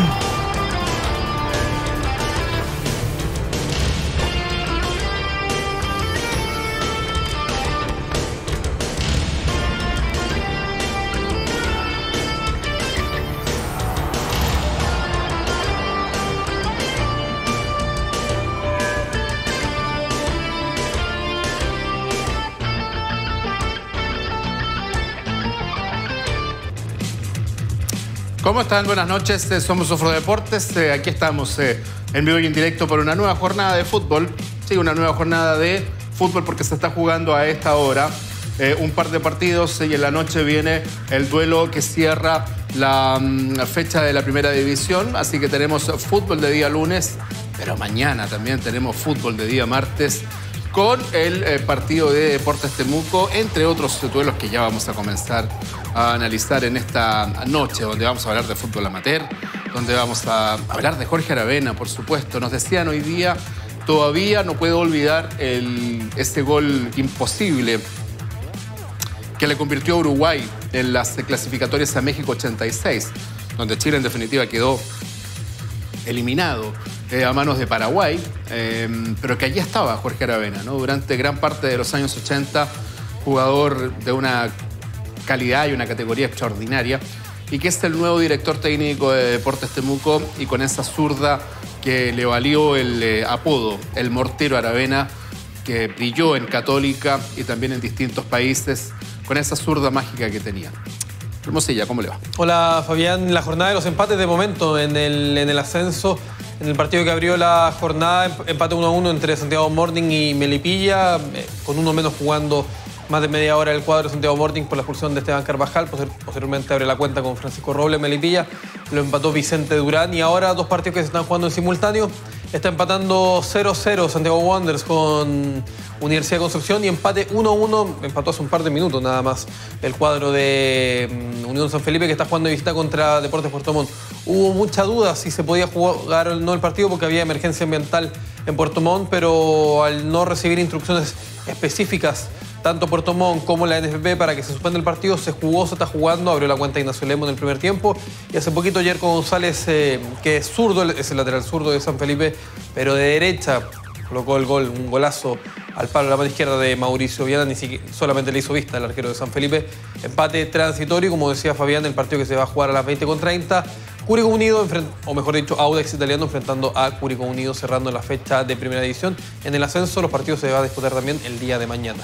Mm. ¿Cómo están? Buenas noches, eh, somos Sofro Deportes. Eh, aquí estamos eh, en vivo y en directo por una nueva jornada de fútbol. Sí, una nueva jornada de fútbol porque se está jugando a esta hora un par de partidos y en la noche viene el duelo que cierra la, mm, fecha de la primera división. Así que tenemos fútbol de día lunes, pero mañana también tenemos fútbol de día martes con el partido de Deportes Temuco, entre otros duelos que ya vamos a comenzar a analizar en esta noche, donde vamos a hablar de fútbol amateur, donde vamos a hablar de Jorge Aravena, por supuesto. Nos decían hoy día, todavía no puedo olvidar el, este gol imposible que le convirtió a Uruguay en las clasificatorias a México 86, donde Chile en definitiva quedó eliminado eh, a manos de Paraguay, eh, pero que allí estaba Jorge Aravena. Durante gran parte de los años 80, jugador de una calidad y una categoría extraordinaria, y que es el nuevo director técnico de Deportes Temuco y con esa zurda que le valió el eh, apodo, el mortero Aravena, que brilló en Católica y también en distintos países con esa zurda mágica que tenía. Hermosilla, ¿cómo le va? Hola Fabián, la jornada de los empates de momento en el, en el ascenso, en el partido que abrió la jornada, empate 1-1 entre Santiago Morning y Melipilla, eh, con uno menos jugando más de media hora el cuadro de Santiago Morning por la expulsión de Esteban Carvajal. Posteriormente abre la cuenta con Francisco Roble, Melipilla. Lo empató Vicente Durán. Y ahora dos partidos que se están jugando en simultáneo. Está empatando 0-0 Santiago Wanderers con Universidad de Construcción y empate 1-1, empató hace un par de minutos nada más el cuadro de mm, Unión San Felipe que está jugando de visita contra Deportes Puerto Montt. Hubo mucha duda si se podía jugar o no el partido porque había emergencia ambiental en Puerto Montt, pero al no recibir instrucciones específicas tanto Puerto Montt como la NFP para que se suspenda el partido. Se jugó, se está jugando, abrió la cuenta Ignacio Lemo en el primer tiempo. Y hace poquito Jerko González, eh, que es zurdo, es el lateral zurdo de San Felipe, pero de derecha, colocó el gol, un golazo al palo de la mano izquierda de Mauricio Viana, ni siquiera solamente le hizo vista el arquero de San Felipe. Empate transitorio, como decía Fabián, el partido que se va a jugar a las 20 con 30. Cúrico Unido, o mejor dicho, Audax Italiano enfrentando a Cúrico Unido cerrando la fecha de primera división. En el ascenso los partidos se van a disputar también el día de mañana.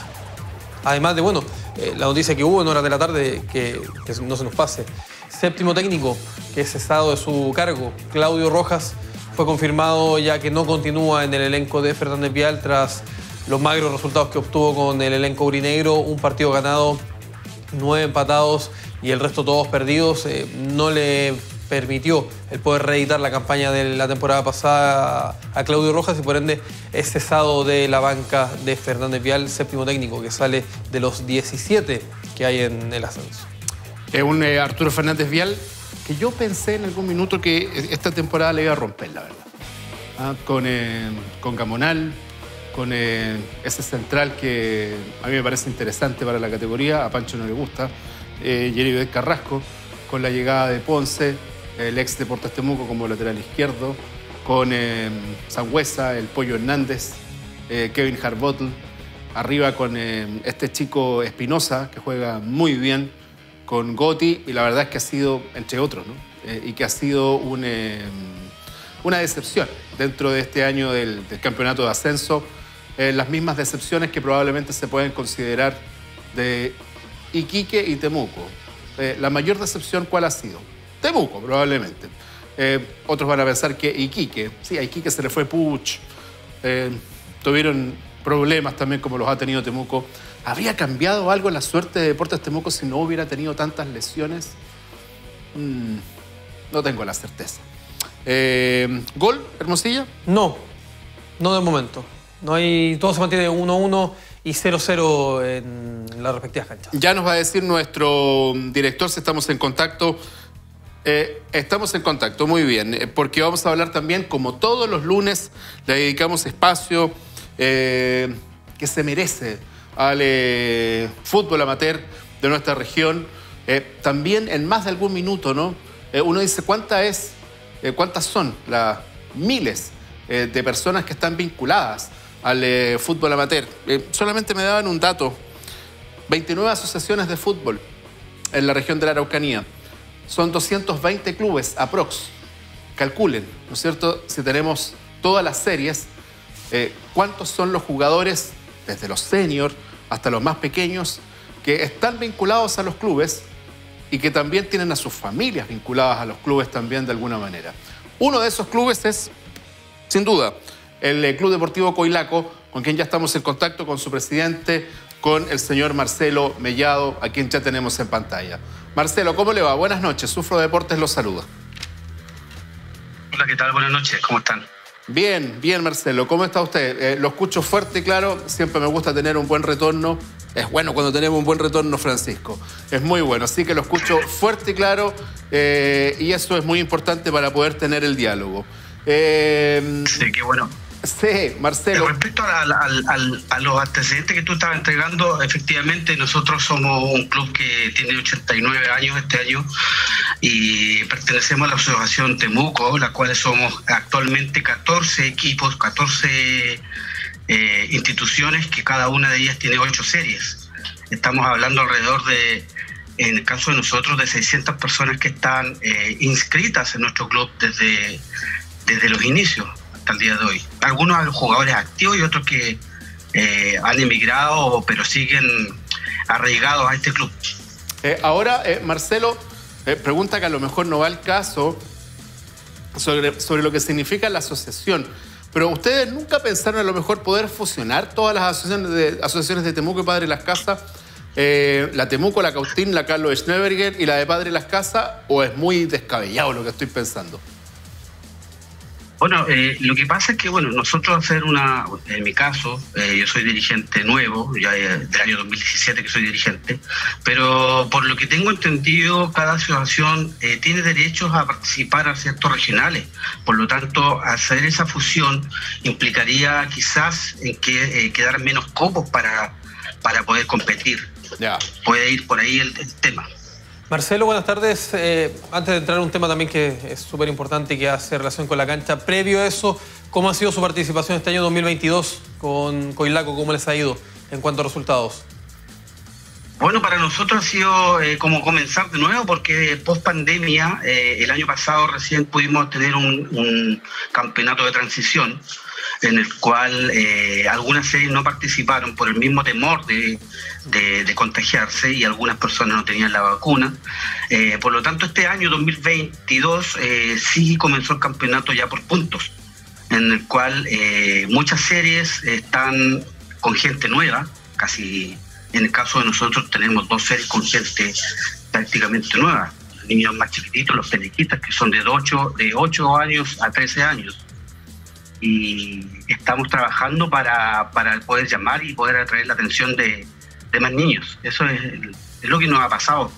Además de, bueno, eh, la noticia que hubo en horas de la tarde, que, no se nos pase. Séptimo técnico, que es cesado de su cargo, Claudio Rojas, fue confirmado ya que no continúa en el elenco de Fernández Vial tras los magros resultados que obtuvo con el elenco urinegro, un partido ganado, nueve empatados y el resto todos perdidos. Eh, no le permitió el poder reeditar la campaña de la temporada pasada a Claudio Rojas y por ende es cesado de la banca de Fernández Vial, séptimo técnico que sale de los 17 que hay en el ascenso. Es un eh, Arturo Fernández Vial que yo pensé en algún minuto que esta temporada le iba a romper, la verdad. Ah, con, eh, con Gamonal, con eh, ese central que a mí me parece interesante para la categoría, a Pancho no le gusta, Jerry Carrasco, con la llegada de Ponce, el ex Deportes Temuco como lateral izquierdo, con eh, Sangüesa, el Pollo Hernández, eh, Kevin Harbottle, arriba con eh, este chico Espinosa, que juega muy bien, con Gotti, y la verdad es que ha sido, entre otros, ¿no? Eh, y que ha sido un, una decepción dentro de este año del, del campeonato de ascenso. las mismas decepciones que probablemente se pueden considerar de Iquique y Temuco. la mayor decepción, ¿cuál ha sido? Temuco, probablemente. Eh, otros van a pensar que Iquique, sí, a Iquique se le fue Puch, eh, tuvieron problemas también como los ha tenido Temuco. ¿Habría cambiado algo la suerte de Deportes Temuco si no hubiera tenido tantas lesiones? Mm, no tengo la certeza. Eh, ¿Gol, Hermosilla? No, no de momento. No hay, todo se mantiene 1-1 y 0-0 en las respectivas canchas. Ya nos va a decir nuestro director si estamos en contacto eh, estamos en contacto, muy bien, eh, porque vamos a hablar también, como todos los lunes, le dedicamos espacio eh, que se merece al fútbol amateur de nuestra región. también en más de algún minuto, ¿no? uno dice, ¿cuánta es cuántas son las miles de personas que están vinculadas al fútbol amateur. solamente me daban un dato. 29 asociaciones de fútbol en la región de la Araucanía. Son 220 clubes, aprox. Calculen, ¿no es cierto? Si tenemos todas las series, cuántos son los jugadores, desde los seniors hasta los más pequeños, que están vinculados a los clubes y que también tienen a sus familias vinculadas a los clubes también de alguna manera. Uno de esos clubes es, sin duda, el eh, Club Deportivo Coilaco, con quien ya estamos en contacto con su presidente, con el señor Marcelo Mellado, a quien ya tenemos en pantalla. Marcelo, ¿cómo le va? Buenas noches, Sufro Deportes los saluda. Hola, ¿qué tal? Buenas noches, ¿cómo están? Bien, bien, Marcelo. ¿Cómo está usted? Eh, lo escucho fuerte y claro. Siempre me gusta tener un buen retorno. Es bueno cuando tenemos un buen retorno, Francisco. Es muy bueno. Así que lo escucho fuerte y claro. Eh, y eso es muy importante para poder tener el diálogo. Eh, sí, qué bueno. Sí, Marcelo. Respecto a, los antecedentes que tú estabas entregando, efectivamente nosotros somos un club que tiene 89 años este año y pertenecemos a la Asociación Temuco, la cual somos actualmente 14 equipos, 14 eh, instituciones que cada una de ellas tiene 8 series. Estamos hablando alrededor de, en el caso de nosotros, de 600 personas que están eh, inscritas en nuestro club desde, desde los inicios hasta el día de hoy. Algunos jugadores activos y otros que eh, han emigrado pero siguen arraigados a este club. ahora, Marcelo, eh, pregunta que a lo mejor no va al caso sobre, sobre lo que significa la asociación. Pero ustedes nunca pensaron a lo mejor poder fusionar todas las asociaciones de, asociaciones de Temuco y Padre Las Casas, eh, la Temuco, la Cautín, la Carlos Schneberger y la de Padre Las Casas, o es muy descabellado lo que estoy pensando? Bueno, eh, lo que pasa es que, bueno, nosotros hacer una, en mi caso, eh, yo soy dirigente nuevo, ya eh, del año 2017 que soy dirigente, pero por lo que tengo entendido, cada asociación tiene derechos a participar a ciertos regionales. Por lo tanto, hacer esa fusión implicaría quizás en que quedar menos copos para, para poder competir. Puede ir por ahí el tema. Marcelo, buenas tardes. Eh, antes de entrar a un tema también que es súper importante y que hace relación con la cancha, previo a eso, ¿cómo ha sido su participación este año 2022 con Coilaco? ¿Cómo les ha ido en cuanto a resultados? Bueno, para nosotros ha sido eh, como comenzar de nuevo porque post pandemia, eh, el año pasado recién pudimos tener un campeonato de transición en el cual eh, algunas series no participaron por el mismo temor de, contagiarse y algunas personas no tenían la vacuna. Eh, por lo tanto, este año 2022 eh, sí comenzó el campeonato ya por puntos, en el cual muchas series están con gente nueva, casi en el caso de nosotros tenemos dos series con gente prácticamente nueva. Niños más chiquititos, los penequitas, que son de 8, de 8 años a 13 años y estamos trabajando para, para poder llamar y poder atraer la atención de, más niños. Eso es, es, lo que nos ha pasado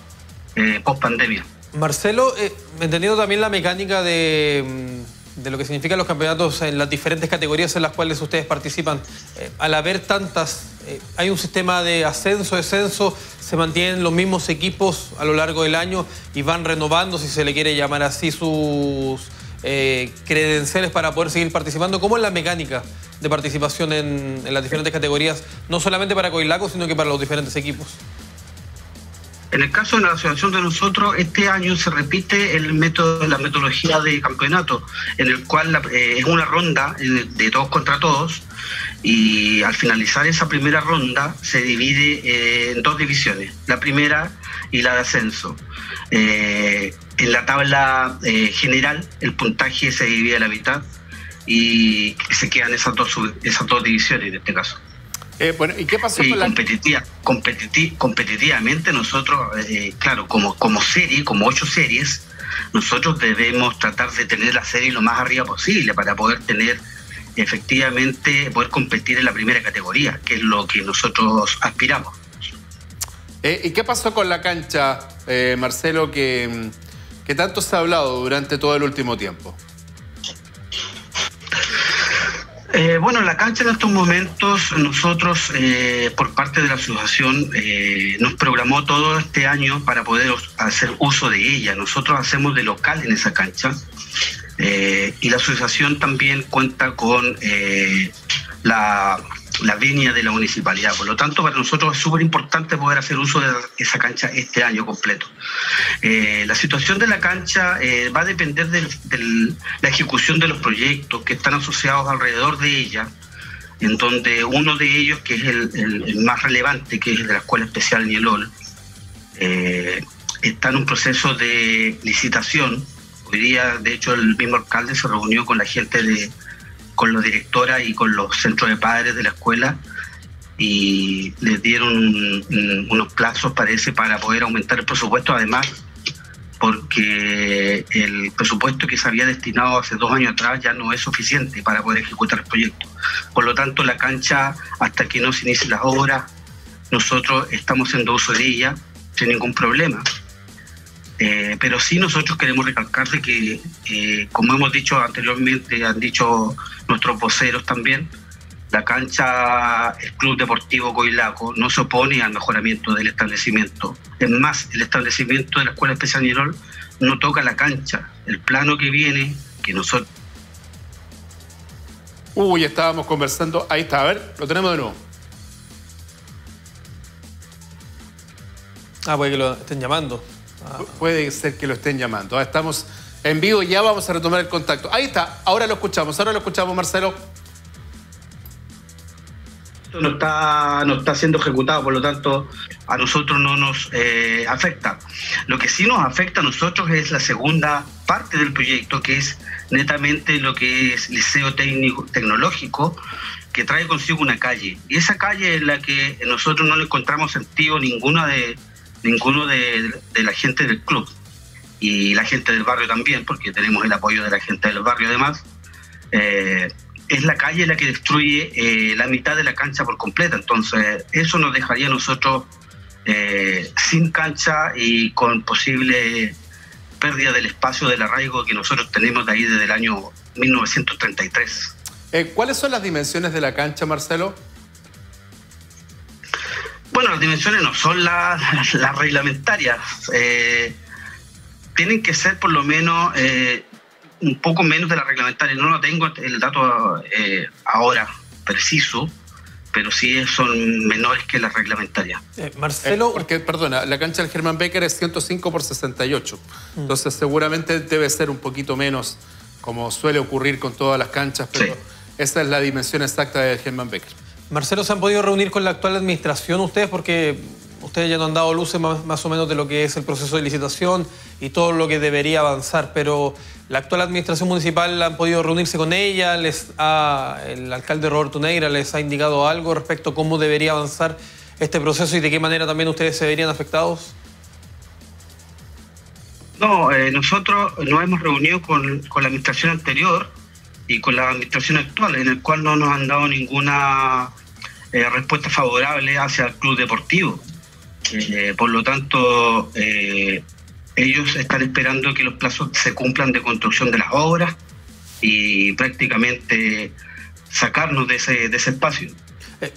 eh, post pandemia. Marcelo, eh, entendiendo también la mecánica de, mm, de, lo que significan los campeonatos en las diferentes categorías en las cuales ustedes participan, eh, al haber tantas, eh, hay un sistema de ascenso, descenso, se mantienen los mismos equipos a lo largo del año y van renovando, si se le quiere llamar así, sus eh, credenciales para poder seguir participando. ¿Cómo es la mecánica de participación en, las diferentes categorías, no solamente para Coilaco, sino que para los diferentes equipos? En el caso de la asociación de nosotros, este año se repite el método, la metodología de campeonato, en el cual eh, es una ronda de todos contra todos, y al finalizar esa primera ronda se divide eh, en dos divisiones, la primera y la de ascenso. Eh, en la tabla eh, general el puntaje se divide a la mitad y se quedan esas dos, esas dos divisiones en este caso. Eh, bueno, ¿y qué pasó con la... competitiva, competitivamente nosotros, claro, como, como serie, como ocho series, nosotros debemos tratar de tener la serie lo más arriba posible para poder tener efectivamente, poder competir en la primera categoría, que es lo que nosotros aspiramos. ¿Y qué pasó con la cancha, Marcelo, que ¿Qué tanto se ha hablado durante todo el último tiempo? Eh, bueno, la cancha en estos momentos, nosotros, eh, por parte de la asociación, eh, nos programó todo este año para poder hacer uso de ella. Nosotros hacemos de local en esa cancha. Eh, y la asociación también cuenta con eh, la, la venia de la municipalidad. Por lo tanto, para nosotros es súper importante poder hacer uso de esa cancha este año completo. Eh, la situación de la cancha va a depender de la ejecución de los proyectos que están asociados alrededor de ella, en donde uno de ellos, que es el, más relevante, que es el de la Escuela Especial Nielol, está en un proceso de licitación Hoy de hecho, el mismo alcalde se reunió con la gente de, con los directoras y con los centros de padres de la escuela y les dieron unos plazos, parece, para poder aumentar el presupuesto, además, porque el presupuesto que se había destinado hace dos años atrás ya no es suficiente para poder ejecutar el proyecto. Por lo tanto, la cancha, hasta que no se inicien las obras, nosotros estamos en uso de ella sin ningún problema. Eh, pero sí nosotros queremos recalcar de que, eh, como hemos dicho anteriormente, han dicho nuestros voceros también, la cancha el Club Deportivo Coilaco no se opone al mejoramiento del establecimiento. Es más, el establecimiento de la Escuela Especial Nirol no toca la cancha. El plano que viene, que nosotros... Uy, estábamos conversando. Ahí está, a ver, lo tenemos de nuevo. Ah, puede que lo estén llamando. Puede ser que lo estén llamando. Ah, estamos en vivo y ya vamos a retomar el contacto. Ahí está, ahora lo escuchamos, ahora lo escuchamos, Marcelo. No está, no está siendo ejecutado, por lo tanto, a nosotros no nos eh, afecta. Lo que sí nos afecta a nosotros es la segunda parte del proyecto, que es netamente lo que es liceo técnico tecnológico, que trae consigo una calle. Y esa calle es la que nosotros no le encontramos sentido ninguna de, ninguno de, la gente del club y la gente del barrio también, porque tenemos el apoyo de la gente del barrio además, eh, es la calle la que destruye eh, la mitad de la cancha por completa. Entonces, eso nos dejaría a nosotros eh, sin cancha y con posible pérdida del espacio del arraigo que nosotros tenemos de ahí desde el año 1933. ¿Cuáles son las dimensiones de la cancha, Marcelo? Bueno, las dimensiones no son las, reglamentarias. Eh, tienen que ser por lo menos eh, un poco menos de las reglamentarias. No lo tengo el dato eh, ahora preciso, pero sí son menores que las reglamentarias. Marcelo. porque, perdona, la cancha del Germán Becker es 105 por 68. Mm. Entonces, seguramente debe ser un poquito menos, como suele ocurrir con todas las canchas, pero esa es la dimensión exacta del Germán Becker. Marcelo, ¿se han podido reunir con la actual administración ustedes? Porque ustedes ya nos han dado luces más, o menos de lo que es el proceso de licitación y todo lo que debería avanzar, pero la actual administración municipal han podido reunirse con ella, les el alcalde Roberto Negra les ha indicado algo respecto a cómo debería avanzar este proceso y de qué manera también ustedes se verían afectados. No, eh, nosotros nos hemos reunido con, con la administración anterior y con la administración actual, en el cual no nos han dado ninguna eh, respuesta favorable hacia el club deportivo. Eh, por lo tanto, eh, ellos están esperando que los plazos se cumplan de construcción de las obras y prácticamente sacarnos de ese, de ese espacio.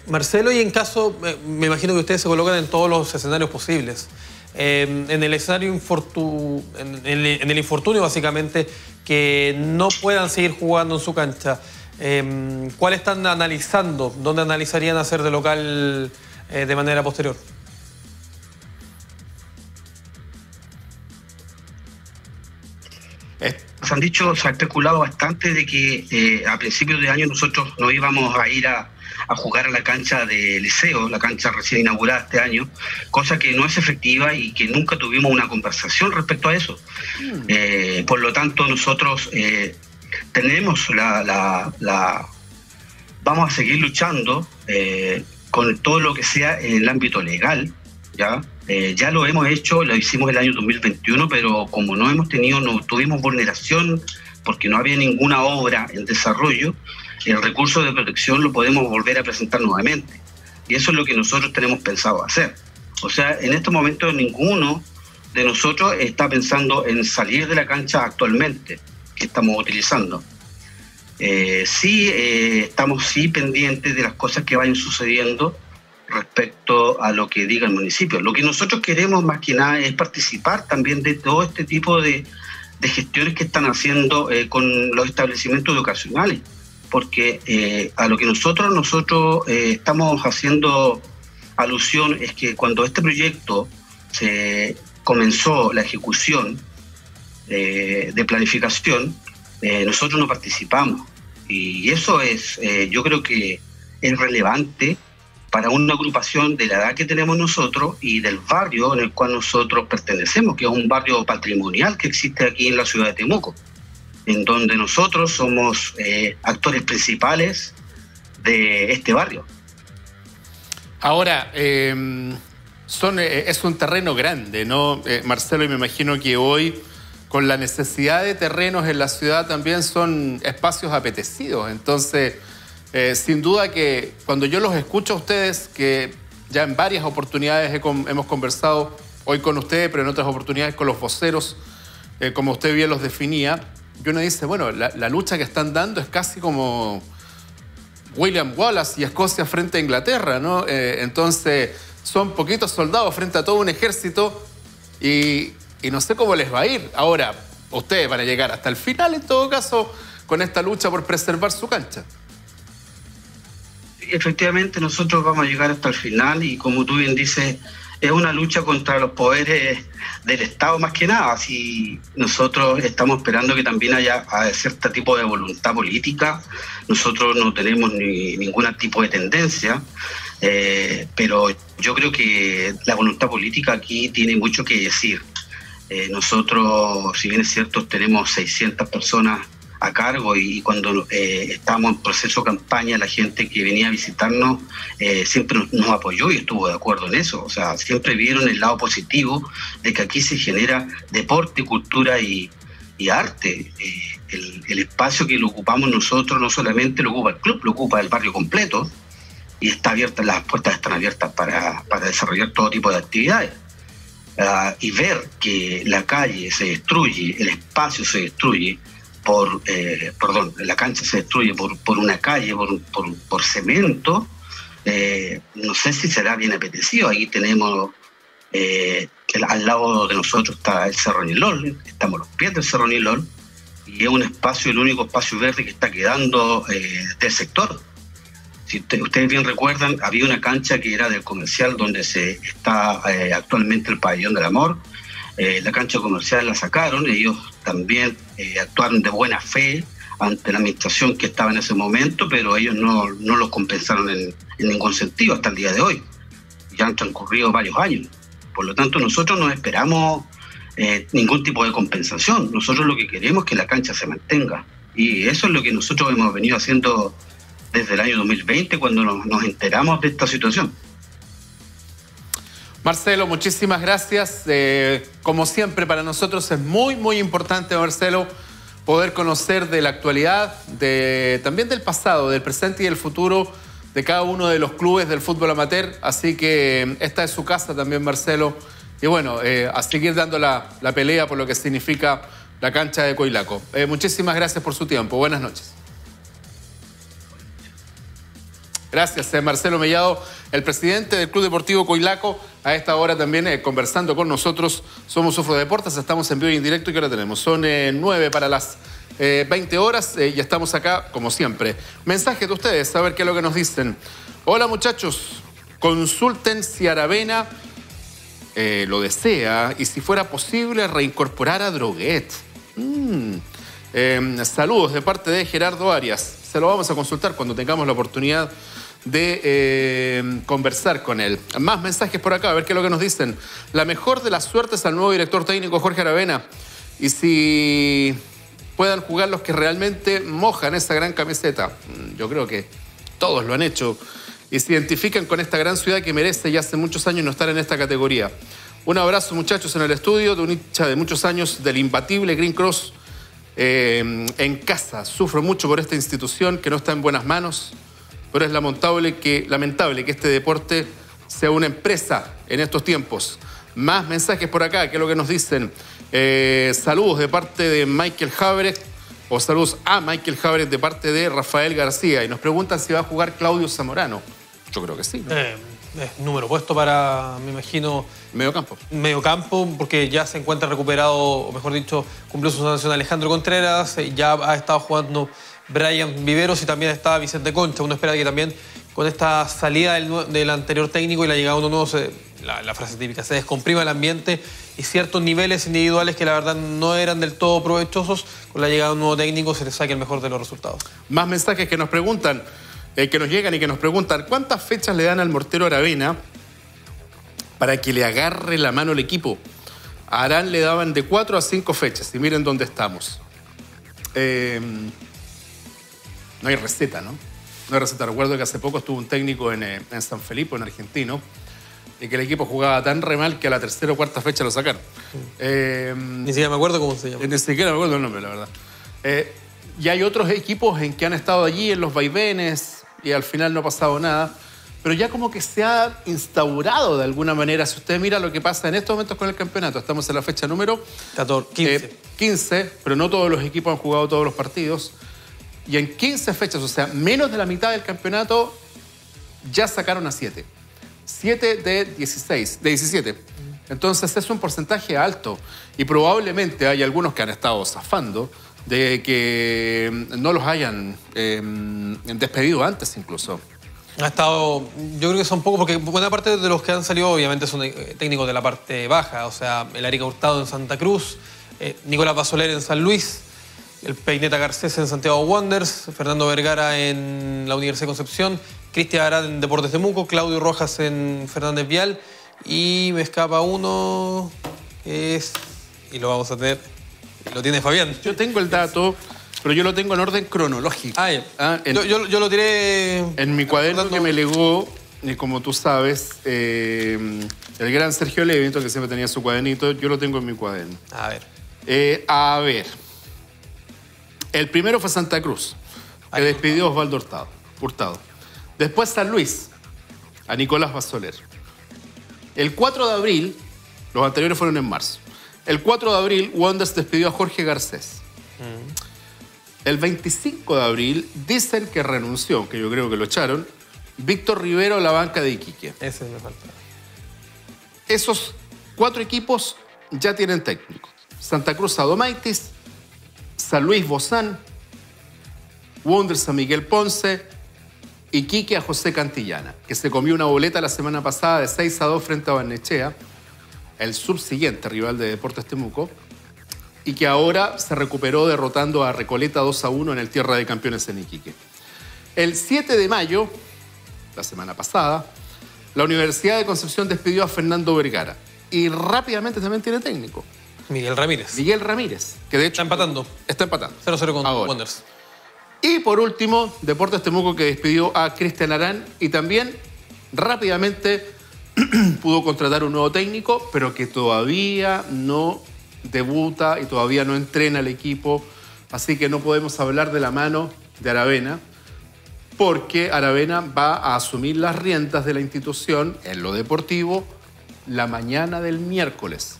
Marcelo, y en caso, me imagino que ustedes se colocan en todos los escenarios posibles. En el escenario en, en, el infortunio, básicamente, que no puedan seguir jugando en su cancha. Em, ¿Cuál están analizando? ¿Dónde analizarían hacer de local eh, de manera posterior? Se han dicho, se ha especulado bastante de que eh, a principios de año nosotros no íbamos a ir a, a jugar a la cancha de liceo, la cancha recién inaugurada este año, cosa que no es efectiva y que nunca tuvimos una conversación respecto a eso. Mm. Eh, por lo tanto, nosotros eh, tenemos la, la, Vamos a seguir luchando eh, con todo lo que sea en el ámbito legal, ¿ya? ya lo hemos hecho, lo hicimos el año 2021, pero como no hemos tenido, no tuvimos vulneración porque no había ninguna obra en desarrollo, el recurso de protección lo podemos volver a presentar nuevamente. Y eso es lo que nosotros tenemos pensado hacer. O sea, en este momento ninguno de nosotros está pensando en salir de la cancha actualmente que estamos utilizando. Eh, sí, eh, estamos sí pendientes de las cosas que vayan sucediendo respecto a lo que diga el municipio. Lo que nosotros queremos más que nada es participar también de todo este tipo de, de gestiones que están haciendo eh, con los establecimientos educacionales, porque eh, a lo que nosotros, nosotros eh, estamos haciendo alusión es que cuando este proyecto se comenzó la ejecución de planificación, nosotros no participamos. Y eso es, yo creo que es relevante para una agrupación de la edad que tenemos nosotros y del barrio en el cual nosotros pertenecemos, que es un barrio patrimonial que existe aquí en la ciudad de Temuco, en donde nosotros somos eh, actores principales de este barrio. Ahora, son, eh, es un terreno grande, ¿no? Eh, Marcelo, y me imagino que hoy, con la necesidad de terrenos en la ciudad, también son espacios apetecidos. Entonces, eh, sin duda que cuando yo los escucho a ustedes, que ya en varias oportunidades hemos conversado hoy con ustedes, pero en otras oportunidades con los voceros, eh, como usted bien los definía, yo uno dice, bueno, la, lucha que están dando es casi como William Wallace y Escocia frente a Inglaterra, ¿no? Eh, entonces, son poquitos soldados frente a todo un ejército y, y no sé cómo les va a ir. Ahora, ustedes van a llegar hasta el final, en todo caso, con esta lucha por preservar su cancha efectivamente nosotros vamos a llegar hasta el final y como tú bien dices, es una lucha contra los poderes del Estado más que nada. Si nosotros estamos esperando que también haya, cierto tipo de voluntad política, nosotros no tenemos ni, ningún tipo de tendencia, eh, pero yo creo que la voluntad política aquí tiene mucho que decir. Eh, nosotros, si bien es cierto, tenemos 600 personas a cargo y cuando eh, estábamos en proceso de campaña, la gente que venía a visitarnos eh, siempre nos, apoyó y estuvo de acuerdo en eso. O sea, siempre vieron el lado positivo de que aquí se genera deporte, cultura y, arte. Eh, el, espacio que lo ocupamos nosotros no solamente lo ocupa el club, lo ocupa el barrio completo y está abierta, las puertas están abiertas para, para desarrollar todo tipo de actividades. Ah, y ver que la calle se destruye, el espacio se destruye, por, eh, perdón, la cancha se destruye por, por una calle, por, por, cemento, eh, no sé si será bien apetecido. Ahí tenemos, eh, al lado de nosotros está el Cerro Nilol, estamos a los pies del Cerro Nilol, y es un espacio, el único espacio verde que está quedando del sector. Si ustedes bien recuerdan, había una cancha que era del comercial donde se está actualmente el pabellón del amor, eh, la cancha comercial la sacaron, ellos también eh, actuaron de buena fe ante la administración que estaba en ese momento, pero ellos no, no los compensaron en, ningún sentido hasta el día de hoy. Ya han transcurrido varios años. Por lo tanto, nosotros no esperamos eh, ningún tipo de compensación. Nosotros lo que queremos es que la cancha se mantenga. Y eso es lo que nosotros hemos venido haciendo desde el año 2020, cuando nos enteramos de esta situación. Marcelo, muchísimas gracias. Eh, como siempre, para nosotros es muy, muy importante, Marcelo, poder conocer de la actualidad, de, también del pasado, del presente y del futuro de cada uno de los clubes del fútbol amateur. Así que eh, esta es su casa también, Marcelo. Y bueno, eh, a seguir dando la, pelea por lo que significa la cancha de Coilaco. muchísimas gracias por su tiempo. Buenas noches. Gracias, Marcelo Mellado, el presidente del Club Deportivo Coilaco, a esta hora también eh, conversando con nosotros. Somos Sufro Deportes, estamos en vivo y en directo y que ahora tenemos. Son eh, nueve para las 20 eh, horas y estamos acá como siempre. Mensaje de ustedes, a ver qué es lo que nos dicen. Hola muchachos, consulten si Aravena lo desea y si fuera posible reincorporar a Droguet. Mm. Em, saludos de parte de Gerardo Arias. Se lo vamos a consultar cuando tengamos la oportunidad de eh, conversar con él. Más mensajes por acá, a ver qué es lo que nos dicen. La mejor de las suertes al nuevo director técnico Jorge Aravena. Y si puedan jugar los que realmente mojan esa gran camiseta. Mm, yo creo que todos lo han hecho y se identifican con esta gran ciudad que merece ya hace muchos años no estar en esta categoría. Un abrazo muchachos en el estudio de un hincha de muchos años del imbatible Green Cross eh, en casa. Sufro mucho por esta institución que no está en buenas manos pero es lamentable que, lamentable que este deporte sea una empresa en estos tiempos. Más mensajes por acá, que es lo que nos dicen. Eh, saludos de parte de Michael Javres, o saludos a Michael Javres de parte de Rafael García. Y nos preguntan si va a jugar Claudio Zamorano. Yo creo que sí. Eh, es número puesto para, me imagino, Medio campo. medio campo, porque ya se encuentra recuperado, o mejor dicho, cumplió su sanción Alejandro Contreras, eh, ya ha estado jugando Brian Viveros y también está Vicente Concha. Uno espera que también con esta salida del, anterior técnico y la llegada de uno nuevo, la frase típica, se descomprima el ambiente y ciertos niveles individuales que la verdad no eran del todo provechosos, con la llegada de un nuevo técnico se le saque el mejor de los resultados. Más mensajes que nos preguntan, eh, que nos llegan y que nos preguntan, ¿cuántas fechas le dan al mortero Aravena para que le agarre la mano el equipo? A Arán le daban de cuatro a cinco fechas y miren dónde estamos. Eh, no hay receta, ¿no? No hay receta. Recuerdo que hace poco estuvo un técnico en, eh, en San Felipe, en argentino, y que el equipo jugaba tan re mal que a la tercera o cuarta fecha lo sacaron. Eh, Ni siquiera me acuerdo cómo se llama. eh, Ni siquiera me acuerdo el nombre, la verdad. Eh, y hay otros equipos en que han estado allí en los vaivenes y al final no ha pasado nada. Pero ya como que se ha instaurado de alguna manera. Si usted mira lo que pasa en estos momentos con el campeonato, estamos en la fecha número 14, 15. eh, 15, pero no todos los equipos han jugado todos los partidos. Y en 15 fechas, o sea, menos de la mitad del campeonato, ya sacaron a 7. 7 de 16, de 17. Entonces es un porcentaje alto. Y probablemente hay algunos que han estado zafando de que mm, no los hayan eh, despedido antes incluso. Ha estado, yo creo que son pocos, porque buena parte de los que han salido obviamente son eh, técnicos de la parte baja, o sea, el Arica Hurtado en Santa Cruz, eh, Nicolás Basoler en San Luis, el Peineta Garcés en Santiago Wanderers, Fernando Vergara en la Universidad de Concepción, Cristian Arad en Deportes de Muco, Claudio Rojas en Fernández Vial y me escapa uno que es, y lo vamos a tener, lo tiene Fabián. Yo tengo el dato, pero yo lo tengo en orden cronológico. Ah. Ah, en- yo, yo- yo lo tiré... En mi cuaderno que me legó, y como tú sabes, eh, el gran Sergio Levito, que siempre tenía su cuadernito, yo lo tengo en mi cuaderno. A ver. Eh, a ver. El primero fue Santa Cruz, que despidió a Osvaldo Hurtado. Hurtado. Después San Luis, a Nicolás Basoler. El 4 de abril, los anteriores fueron en marzo. El 4 de abril, Wonders despidió a Jorge Garcés. El 25 de abril, dicen que renunció, que yo creo que lo echaron, Víctor Rivero a la banca de Iquique. Ese me falta. Esos cuatro equipos ya tienen técnico. Santa Cruz a Domaitis, San Luis Bozán, Wonders a Miguel Ponce, Iquique a José Cantillana, que se comió una boleta la semana pasada de 6 a 2 frente a Barnechea, el subsiguiente rival de Deportes Temuco, y que ahora se recuperó derrotando a Recoleta 2 a 1 en el Tierra de Campeones en Iquique. El 7 de mayo, la semana pasada, la Universidad de Concepción despidió a Fernando Vergara y rápidamente también tiene técnico, Miguel Ramírez. Miguel Ramírez, que de hecho Está empatando. está empatando. 0-0 con Ahora. Wanderers. Y por último, Deportes Temuco que despidió a Cristian Arán y también rápidamente pudo contratar un nuevo técnico, pero que todavía no debuta y todavía no entrena el equipo. Así que no podemos hablar de la mano de Aravena, porque Aravena va a asumir las riendas de la institución en lo deportivo la mañana del miércoles,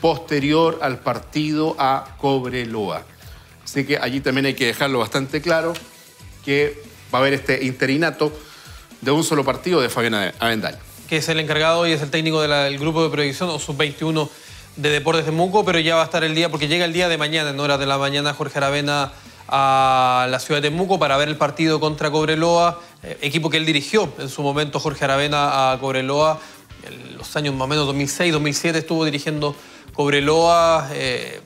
posterior al partido a Cobreloa. Así que allí también hay que dejarlo bastante claro que va a haber este interinato de un solo partido de Fabián Avendaño. que es el encargado y es el técnico del grupo de proyección o sub-21 de Deportes de Muco, pero ya va a estar el día, porque llega el día de mañana, en horas de la mañana, Jorge Aravena a la ciudad de Temuco para ver el partido contra Cobreloa, eh, equipo que él dirigió en su momento, Jorge Aravena a Cobreloa, en los años más o menos 2006, 2007 estuvo dirigiendo Cobreloa, eh,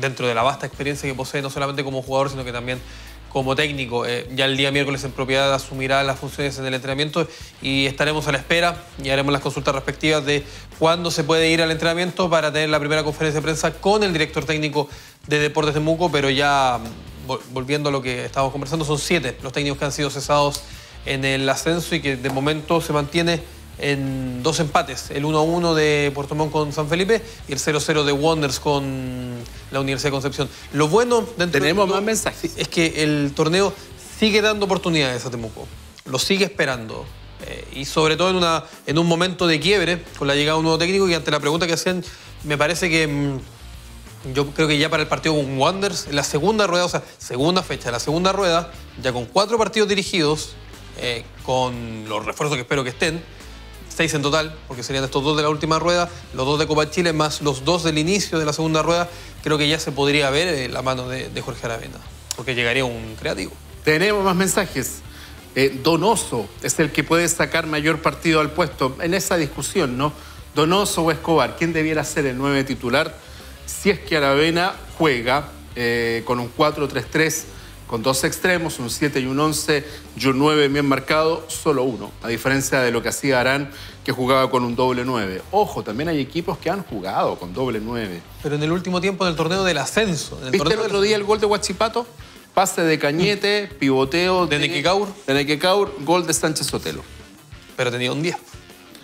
dentro de la vasta experiencia que posee, no solamente como jugador, sino que también como técnico. Eh, ya el día miércoles en propiedad asumirá las funciones en el entrenamiento y estaremos a la espera y haremos las consultas respectivas de cuándo se puede ir al entrenamiento para tener la primera conferencia de prensa con el director técnico de Deportes de Muco, pero ya mm, vol- volviendo a lo que estábamos conversando, son siete los técnicos que han sido cesados en el ascenso y que de momento se mantiene en dos empates, el 1-1 de Puerto Montt con San Felipe y el 0-0 de Wonders con la Universidad de Concepción. Lo bueno dentro Tenemos de- más mensajes. es que el torneo sigue dando oportunidades a Temuco, lo sigue esperando. Eh, y sobre todo en, una, en un momento de quiebre, con la llegada de un nuevo técnico, y ante la pregunta que hacían, me parece que mm, yo creo que ya para el partido con Wanderers, en la segunda rueda, o sea, segunda fecha, la segunda rueda, ya con cuatro partidos dirigidos, eh, con los refuerzos que espero que estén, seis en total, porque serían estos dos de la última rueda, los dos de Copa Chile, más los dos del inicio de la segunda rueda, creo que ya se podría ver eh, la mano de, Jorge Aravena, porque llegaría un creativo. Tenemos más mensajes. Eh, Donoso es el que puede sacar mayor partido al puesto en esa discusión, ¿no? Donoso o Escobar, ¿quién debiera ser el 9 titular si es que Aravena juega eh, con un 4-3-3, con dos extremos, un 7 y un 11 y un 9 bien marcado, solo uno, a diferencia de lo que hacía Arán, que jugaba con un doble 9. Ojo, también hay equipos que han jugado con doble 9. Pero en el último tiempo, en el torneo del ascenso. En el ¿Viste torneo el del- otro día el gol de Huachipato? Pase de Cañete, pivoteo ¿De Nequecaur? De Nequecaur, gol de Sánchez Sotelo. Pero tenía un 10,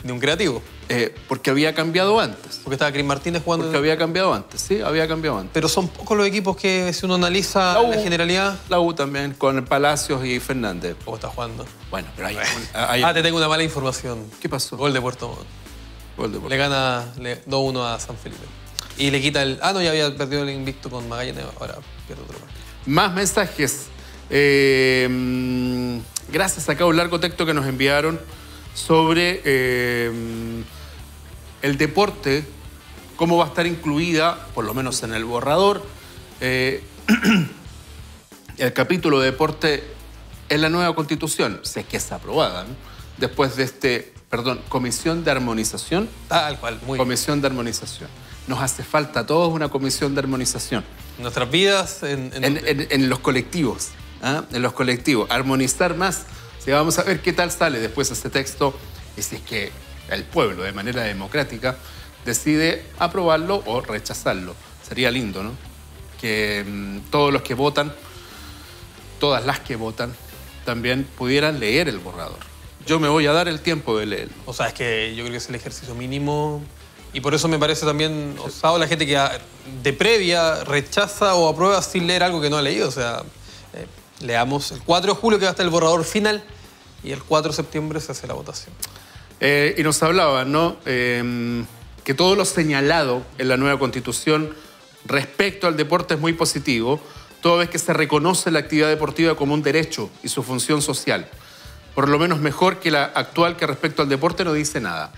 de un creativo, Eh, porque había cambiado antes. porque estaba Cris Martínez jugando... Porque había cambiado antes, sí, había cambiado antes. Pero son pocos los equipos que, si uno analiza La la, U. generalidad, La U también, con Palacios y Fernández. ¿cómo está jugando? Bueno, pero hay... hay- Ah, te tengo una mala información. ¿Qué pasó? Gol de Puerto Montt. Gol de Le gana le- 2-1 a San Felipe. Y le quita el... Ah, no, ya había perdido el invicto con Magallanes, ahora pierde otro partido. Más mensajes. Eh, mm, gracias acá a un largo texto que nos enviaron sobre eh, el deporte, cómo va a estar incluida, por lo menos en el borrador, eh, el capítulo de deporte en la nueva constitución, si es que es aprobada, ¿no? después de este, perdón, comisión de armonización. Tal cual, muy bien. Comisión de armonización. Nos hace falta a todos una comisión de armonización Nuestras vidas en... en- en, en- en los colectivos. ¿ah? En los colectivos. Armonizar más. Si vamos a ver qué tal sale después este texto y si es que el pueblo, de manera democrática, decide aprobarlo o rechazarlo. Sería lindo, ¿no? Que mm, todos los que votan, todas las que votan, también pudieran leer el borrador. Yo me voy a dar el tiempo de leerlo. O sea, es que yo creo que es el ejercicio mínimo. Y por eso me parece también osado la gente que ah, de previa rechaza o aprueba sin leer algo que no ha leído. O sea, eh, leamos el 4 de julio que va a estar el borrador final y el 4 de septiembre se hace la votación. Eh, y nos hablaban, ¿no? Eh, que todo lo señalado en la nueva constitución respecto al deporte es muy positivo, toda vez que se reconoce la actividad deportiva como un derecho y su función social. Por lo menos mejor que la actual que respecto al deporte no dice nada.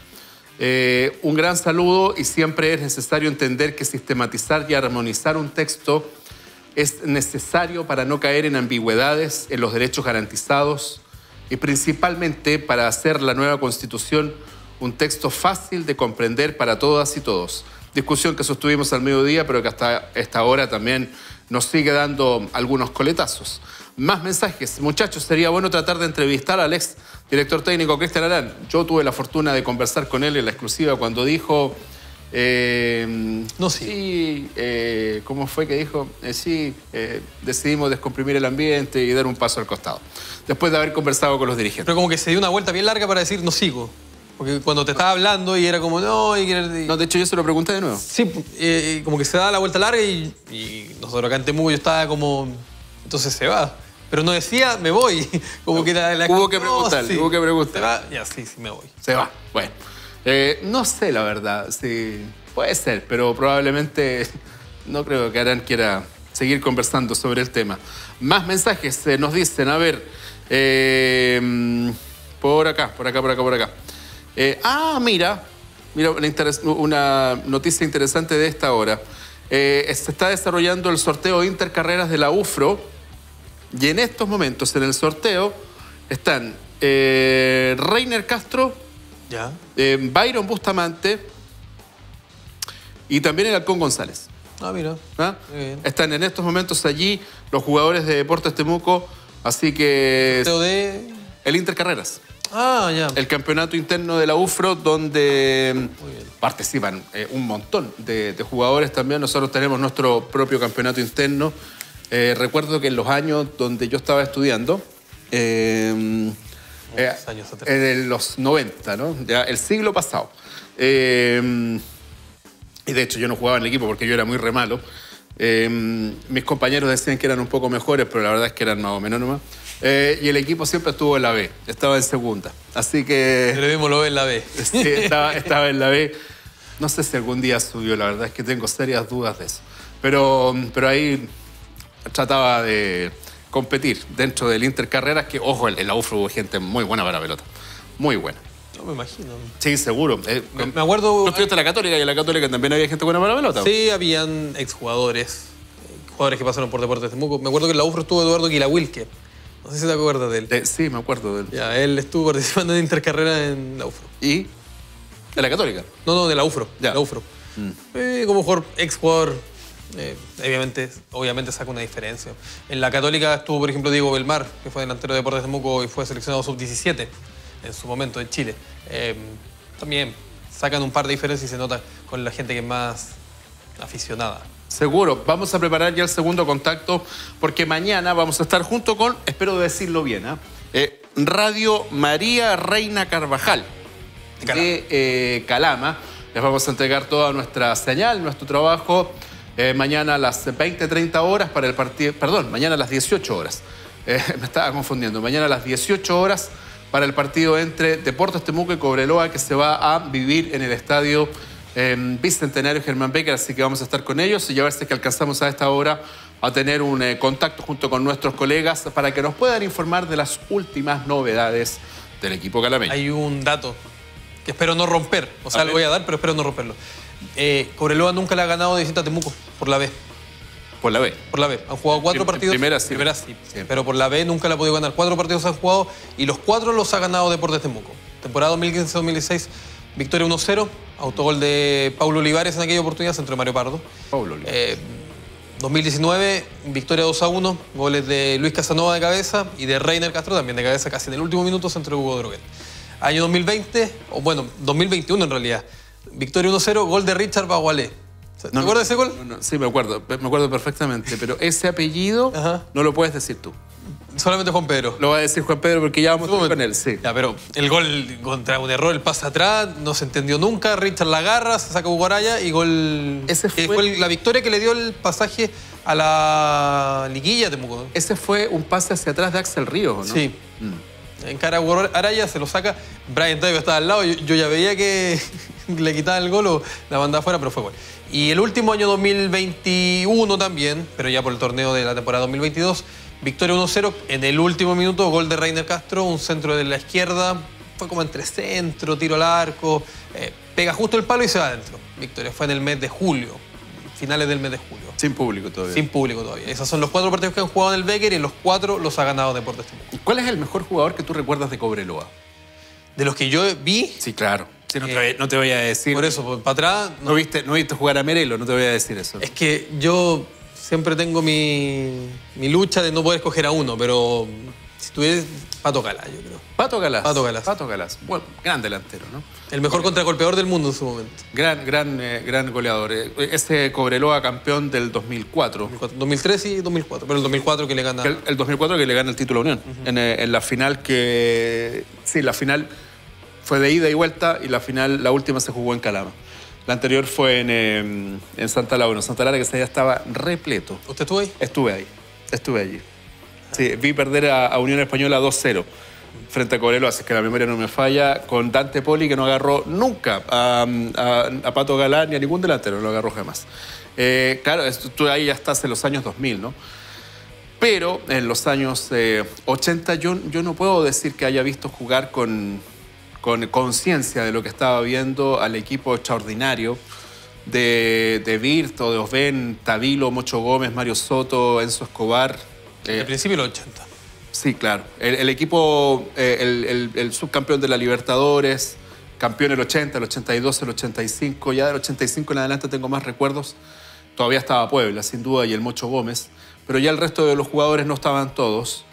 Eh, un gran saludo y siempre es necesario entender que sistematizar y armonizar un texto es necesario para no caer en ambigüedades en los derechos garantizados y principalmente para hacer la nueva constitución un texto fácil de comprender para todas y todos. Discusión que sostuvimos al mediodía, pero que hasta esta hora también nos sigue dando algunos coletazos. Más mensajes. Muchachos, sería bueno tratar de entrevistar al ex director técnico Cristian Arán. Yo tuve la fortuna de conversar con él en la exclusiva cuando dijo... eh, No, sí. sí, eh, ¿cómo fue que dijo? Eh, sí, decidimos descomprimir el ambiente y dar un paso al costado. Después de haber conversado con los dirigentes. Pero como que se dio una vuelta bien larga para decir no sigo. Porque cuando te estaba hablando y era como no, y, No, de hecho, yo se lo pregunté de nuevo. Sí, como que se da la vuelta larga y, y nosotros acá en Temuco yo estaba como, entonces se va. Pero no decía, me voy. Como que la, la- Hubo que No, preguntarle, hubo que preguntar. ¿Se va? Ya, sí, sí, me voy. Se va. Bueno, Eh, no sé la verdad. Sí, puede ser, pero probablemente no creo que Arán quiera seguir conversando sobre el tema. Más mensajes eh, nos dicen, a ver, eh, por acá, por acá, por acá, por acá. Ah, mira, mira una, noticia interesante de esta hora. Se está desarrollando el sorteo Intercarreras de la UFRO y en estos momentos en el sorteo están Reiner Castro, Ya. eh, Byron Bustamante y también el Halcón González. Ah, mira. ¿ah? Están en estos momentos allí los jugadores de Deportes Temuco, así que de... el Intercarreras, Ah, ya. el campeonato interno de la UFRO donde bien. participan eh, un montón de, de jugadores también. Nosotros tenemos nuestro propio campeonato interno. Eh, recuerdo que en los años donde yo estaba estudiando, eh, eh, años en los 90, ¿no? Ya el siglo pasado. Eh, y de hecho yo no jugaba en el equipo porque yo era muy re malo. Eh, mis compañeros decían que eran un poco mejores, pero la verdad es que eran más o menos nomás. Eh, y el equipo siempre estuvo en la B, estaba en segunda. Así que... Pero mismo lo ve en la B. Sí, estaba, estaba en la B. No sé si algún día subió, la verdad es que tengo serias dudas de eso. Pero, pero ahí trataba de competir dentro del Intercarreras, que, ojo, en la UFRO hubo gente muy buena para la pelota. Muy buena. No me imagino. Sí, seguro. Eh, Me, me acuerdo. Tú estudiaste en la Católica y en la Católica también había gente buena para la pelota. Sí, habían exjugadores, jugadores que pasaron por Deportes Temuco. Me acuerdo que en la UFRO estuvo Eduardo Quilawilke. No sé si te acuerdas de él. De- sí, me acuerdo de él. Ya, él estuvo participando en intercarrera en la UFRO. ¿Y? De la Católica. No, no, de la UFRO. Ya. de La UFRO. Eh, como jugador, ex jugador, eh, obviamente, obviamente saca una diferencia. En la Católica estuvo, por ejemplo, Diego Belmar, que fue delantero de Deportes Temuco y fue seleccionado sub-17 en su momento en Chile. Eh, también sacan un par de diferencias y se nota con la gente que es más aficionada. Seguro. Vamos a preparar ya el segundo contacto porque mañana vamos a estar junto con, espero decirlo bien, ¿ah? Eh, Radio María Reina Carvajal De Calama. de eh, Calama. Les vamos a entregar toda nuestra señal, nuestro trabajo. Eh, mañana a las 20, 30 horas para el partido. Perdón, mañana a las 18 horas. Eh, me estaba confundiendo. Mañana a las 18 horas para el partido entre Deportes Temuco y Cobreloa que se va a vivir en el estadio eh, Bicentenario Germán Becker. Así que vamos a estar con ellos y ya ver si es que alcanzamos a esta hora a tener un eh, contacto junto con nuestros colegas para que nos puedan informar de las últimas novedades del equipo calameño. Hay un dato que espero no romper. O sea, lo voy a dar, pero espero no romperlo. Eh, Cobreloa nunca le ha ganado de visita a Temuco por la B. Por la B. Por la B. Han jugado cuatro En- en partidos. primera sí. Primera sí. Sí. Pero por la B nunca la ha podido ganar. Cuatro partidos han jugado y los cuatro los ha ganado Deportes Temuco. Temporada 2015-2016, victoria 1-0. Autogol de Paulo Olivares en aquella oportunidad, centro de Mario Pardo. Pablo Oliva. Eh, 2019, victoria 2 a 1, goles de Luis Casanova de cabeza y de Reiner Castro también de cabeza, casi en el último minuto, centro de Hugo Droguet. Año 2020, o bueno, 2021 en realidad, victoria 1-0, gol de Richard Bagualé. ¿Te No, acuerdas de ese gol? no, no, sí, me acuerdo, me acuerdo perfectamente, pero ese apellido Ajá. no lo puedes decir tú. Solamente Juan Pedro. Lo va a decir Juan Pedro porque ya vamos a con él, sí. Ya, pero el gol contra un error, el pase atrás, no se entendió nunca. Richard la agarra, se saca Hugo Araya y gol. Ese fue- fue la victoria que le dio el pasaje a la liguilla de Temuco. Ese fue un pase hacia atrás de Axel Ríos, ¿no? Sí. En cara a Araya se lo saca. Brian Taylor estaba al lado. Yo, yo ya veía que le quitaban el gol o la mandaba afuera, pero fue gol. Y el último año 2021 también, pero ya por el torneo de la temporada 2022, victoria 1-0. En el último minuto, gol de Reiner Castro, un centro de la izquierda. Fue como entre centro, tiro al arco. eh, pega justo el palo y se va adentro. Victoria. Fue en el mes de julio, finales del mes de julio. Sin público todavía. Sin público todavía. Esos son los cuatro partidos que han jugado en el Becker y en los cuatro los ha ganado Deportes Temuco. ¿Cuál es el mejor jugador que tú recuerdas de Cobreloa? De los que yo vi, Sí, claro. Sí, no, te, Eh, voy- no te voy a decir. por eso, para atrás, No viste, no viste jugar a Merelo, no te voy a decir eso. es que yo siempre tengo mi, mi lucha de no poder escoger a uno, pero si tuviera Pato Cala, yo creo. Pato Galás. Pato Galás. Pato Galás. Bueno, gran delantero, ¿no? El mejor contragolpeador del mundo en su momento. Gran, gran, eh, gran goleador. Eh, Ese Cobreloa campeón del 2004. 2004, 2003 y 2004, pero el 2004 que le gana. El, el 2004 que le gana el título a Unión. en, eh, en la final que... Sí, la final fue de ida y vuelta y la final, la última se jugó en Calama. La anterior fue en, eh, en Santa Laura. Santa Laura que día estaba repleto. ¿Usted estuvo ahí? Estuve ahí, estuve allí. Sí, vi perder a, a Unión Española 2-0 frente a Cobreloa, así que la memoria no me falla, con Dante Poli que no agarró nunca a, a- a Pato Galán ni a ningún delantero, no lo agarró jamás. Eh, claro, tú ahí ya estás en los años 2000, ¿no? Pero en los años eh, 80 yo, yo no puedo decir que haya visto jugar con con conciencia de lo que estaba viendo al equipo extraordinario de, de Virto, de Osben, Tabilo, Mocho Gómez, Mario Soto, Enzo Escobar. eh, Al principio los 80. Sí, claro. El, el equipo, eh, el, el- el subcampeón de la Libertadores, campeón el 80, el 82, el 85. Ya del 85 en adelante tengo más recuerdos. Todavía estaba Puebla, sin duda, y el Mocho Gómez. Pero ya el resto de los jugadores no estaban todos.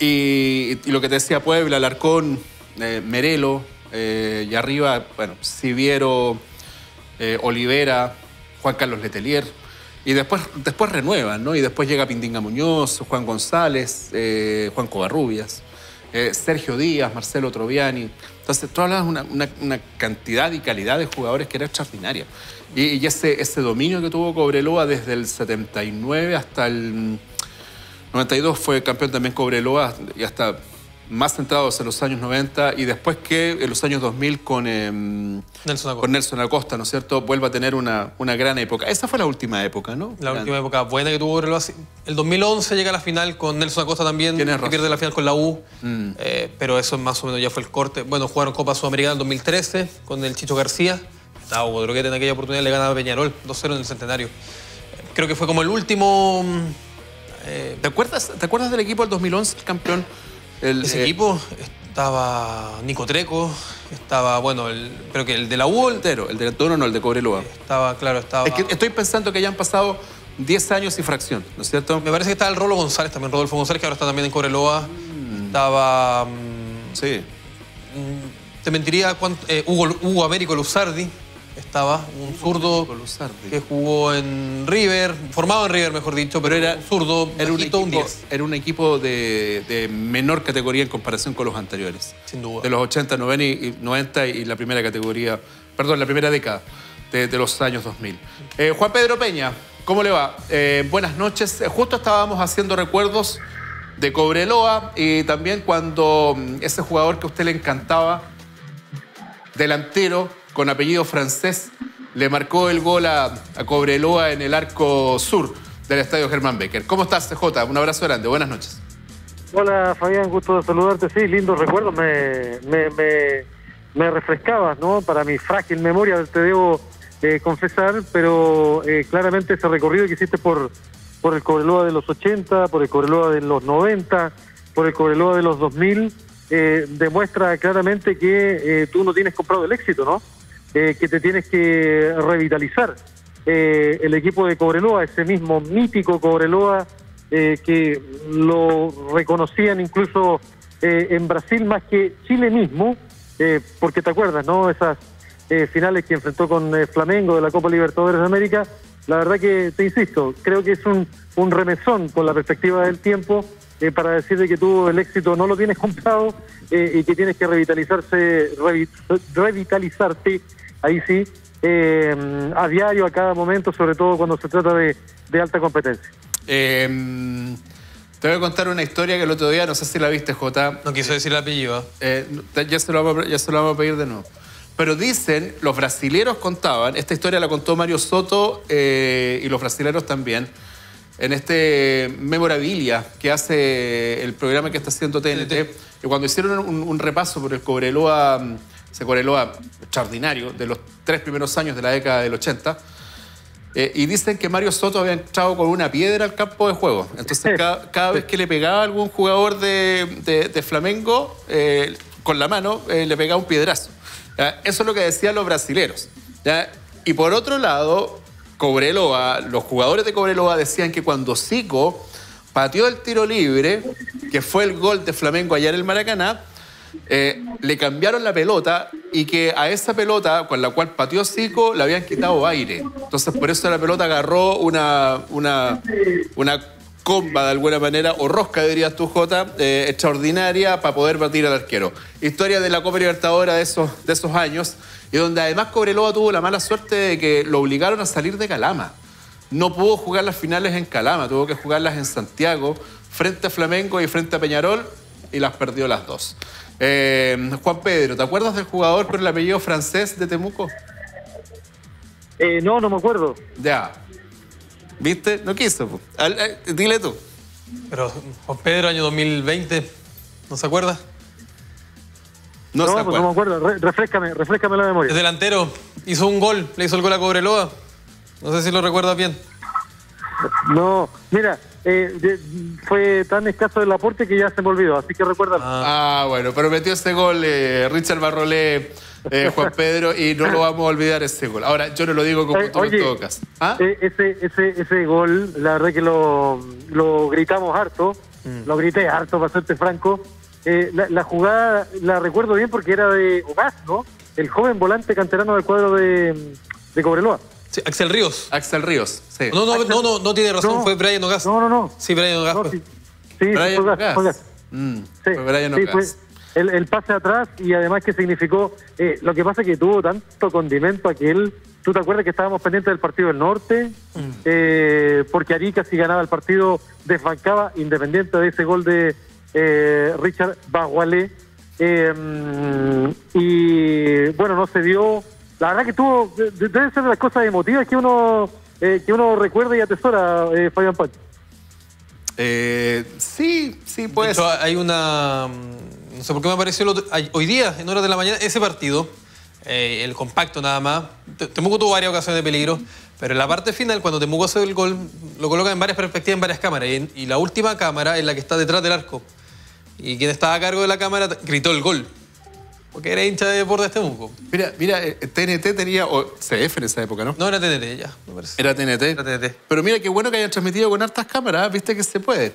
Y, y lo que te decía Puebla, Alarcón, eh, Merelo, eh, y arriba, bueno, Siviero, eh, Olivera, Juan Carlos Letelier. Y después, después renuevan, ¿no? Y después llega Pindinga Muñoz, Juan González, Juan Covarrubias, Sergio Díaz, Marcelo Troviani. Entonces, tú hablas una- una cantidad y calidad de jugadores que era extraordinaria. Y, y ese, ese dominio que tuvo Cobreloa desde el 79 hasta el 92 fue campeón también Cobreloa y hasta más centrados en los años 90 y después que en los años 2000 con, em, Nelson Acosta. con Nelson Acosta, ¿no es cierto?, vuelva a tener una, una gran época. Esa fue la última época, ¿no? La última época buena que tuvo. El 11 llega a la final con Nelson Acosta también, que pierde la final con la U. Mm. Eh, pero eso más o menos ya fue el corte. Bueno, jugaron Copa Sudamericana en 2013 con el Chicho García. Estaba Hugo Droguete en aquella oportunidad, le ganaba a Peñarol 2-0 en el centenario. Creo que fue como el último. mm, eh, ¿Te acuerdas, ¿Te acuerdas del equipo del 2011, el campeón? El, ese eh, equipo estaba Nico Treco, estaba, bueno, el, creo que el de la U, el- entero, el de Antonio, no, el de Cobreloa. estaba, claro, estaba. Es que estoy pensando que ya han pasado 10 años y fracción, ¿no es cierto? Me parece que estaba el Rolo González también, Rodolfo González, que ahora está también en Cobreloa. Estaba. mm, Sí. mm, te mentiría cuánto- eh, Hugo, Hugo Américo Luzardi estaba, un zurdo que jugó en River, formado en River, mejor dicho, pero era un zurdo, Era un, bajito, un equipo, 10, era un equipo de, de menor categoría en comparación con los anteriores. sin duda. De los 80, 90 y, 90 y la primera categoría, perdón, la primera década de, de los años 2000. Eh, Juan Pedro Peña, ¿cómo le va? Eh, buenas noches. Eh, Justo estábamos haciendo recuerdos de Cobreloa y también cuando mm, ese jugador que a usted le encantaba, delantero con apellido francés, le marcó el gol a, Cobreloa en el arco sur del estadio Germán Becker. ¿Cómo estás, CJ? Un abrazo grande. Buenas noches. Hola Fabián, gusto de saludarte. Sí, lindos recuerdos, me, me, me, me refrescabas, ¿no? Para mi frágil memoria, te debo eh, confesar, pero eh, claramente ese recorrido que hiciste por, por el Cobreloa de los 80, por el Cobreloa de los 90, por el Cobreloa de los 2000, eh, demuestra claramente que eh, tú no tienes comprado el éxito, ¿no? Eh, que te tienes que revitalizar. Eh, el equipo de Cobreloa, ese mismo mítico Cobreloa, eh, que lo reconocían incluso eh, en Brasil más que Chile mismo, eh, porque te acuerdas, ¿no? Esas eh, finales que enfrentó con Flamengo de la Copa Libertadores de América, la verdad que, te insisto, creo que es un, un remesón con la perspectiva del tiempo eh, para decir de que tú el éxito no lo tienes comprado y que tienes que revitalizarse, revi- revitalizarte, ahí sí, eh, a diario, a cada momento, sobre todo cuando se trata de, de alta competencia. Eh, te voy a contar una historia que el otro día, no sé si la viste, Jota. No quiso decir el apellido. ¿eh? Ya, se lo vamos a, ya se lo vamos a pedir de nuevo. Pero dicen, los brasileros contaban, esta historia la contó Mario Soto eh, y los brasileros también, en este memorabilia que hace el programa que está haciendo TNT. Y cuando hicieron un, un repaso por el Cobreloa, mm, ese Cobreloa extraordinario de los tres primeros años de la década del 80, eh, y dicen que Mario Soto había entrado con una piedra al campo de juego. Entonces, cada, cada vez que le pegaba a algún jugador de, de- de Flamengo eh, con la mano, eh, le pegaba un piedrazo. ¿ya? Eso es lo que decían los brasileros. ¿ya? Y por otro lado, Cobreloa, los jugadores de Cobreloa decían que cuando Zico pateó el tiro libre, que fue el gol de Flamengo allá en el Maracaná, eh, le cambiaron la pelota y que a esa pelota con la cual pateó Zico le habían quitado aire. Entonces por eso la pelota agarró una, una, una comba de alguna manera, o rosca dirías tú, Jota, eh, extraordinaria para poder batir al arquero. Historia de la Copa Libertadora de esos, de esos años y donde además Cobreloa tuvo la mala suerte de que lo obligaron a salir de Calama. No pudo jugar las finales en Calama, tuvo que jugarlas en Santiago, frente a Flamengo y frente a Peñarol, y las perdió las dos. Eh, Juan Pedro, ¿te acuerdas del jugador con el apellido francés de Temuco? Eh, no, no me acuerdo. Ya. ¿Viste? No quiso. po. Al- eh, dile tú. Pero Juan Pedro, año 2020, ¿no se acuerda? No, No, se pues no me acuerda. acuerdo. Re- refrescame, refrescame la Es memoria. delantero, hizo un gol, le hizo el gol a Cobreloa. No sé si lo recuerdas bien. No, mira, eh, de- fue tan escaso el aporte que ya se me olvidó, así que recuerda. Ah, bueno, pero metió ese gol eh, Richard Barrolé, eh, Juan Pedro, y no lo vamos a olvidar ese gol. Ahora, yo no lo digo como Eh, tú oye, todo caso. ¿Ah? eh, ese, ese, ese gol, la verdad que lo, lo gritamos harto, lo grité harto, para serte franco. Eh, la, la jugada la recuerdo bien porque era de Ogaz, ¿no? El joven volante canterano del cuadro de, de Cobreloa. Sí, Axel Ríos. Axel Ríos, sí. No, no, no, no, no tiene razón, No. fue Brian Ogas. No, no, no. Sí, Brian Ogas. No, sí, sí, Brian Ogas. Mm, Sí, fue Brian sí, Ogas. fue el, el pase atrás y además que significó, eh, lo que pasa es que tuvo tanto condimento aquel, tú te acuerdas que estábamos pendientes del partido del norte, Eh, porque Arica si ganaba el partido desbancaba independiente de ese gol de, eh, Richard Bagualé. Eh, y bueno, no se dio. La verdad que tuvo. de- Deben ser las cosas emotivas que uno eh, que uno recuerda y atesora, eh, Fabián Pancho. Eh, sí, sí, pues. hecho, hay una. mm, No sé por qué me apareció el otro- hoy día, en horas de la mañana, ese partido, eh, el compacto nada más. Te- Temuco tuvo varias ocasiones de peligro, pero en la parte final, cuando Temuco hace el gol, lo colocan en varias perspectivas, en varias cámaras. Y, en- y la última cámara es la que está detrás del arco. Y quien estaba a cargo de la cámara gritó el gol. Porque era hincha de Deportes Temuco. Mira, mira, eh, TNT tenía. O CF en esa época, ¿no? No era TNT, ya, me parece. Era TNT. Era TNT. Pero mira qué bueno que hayan transmitido con hartas cámaras, ¿eh? viste que se puede.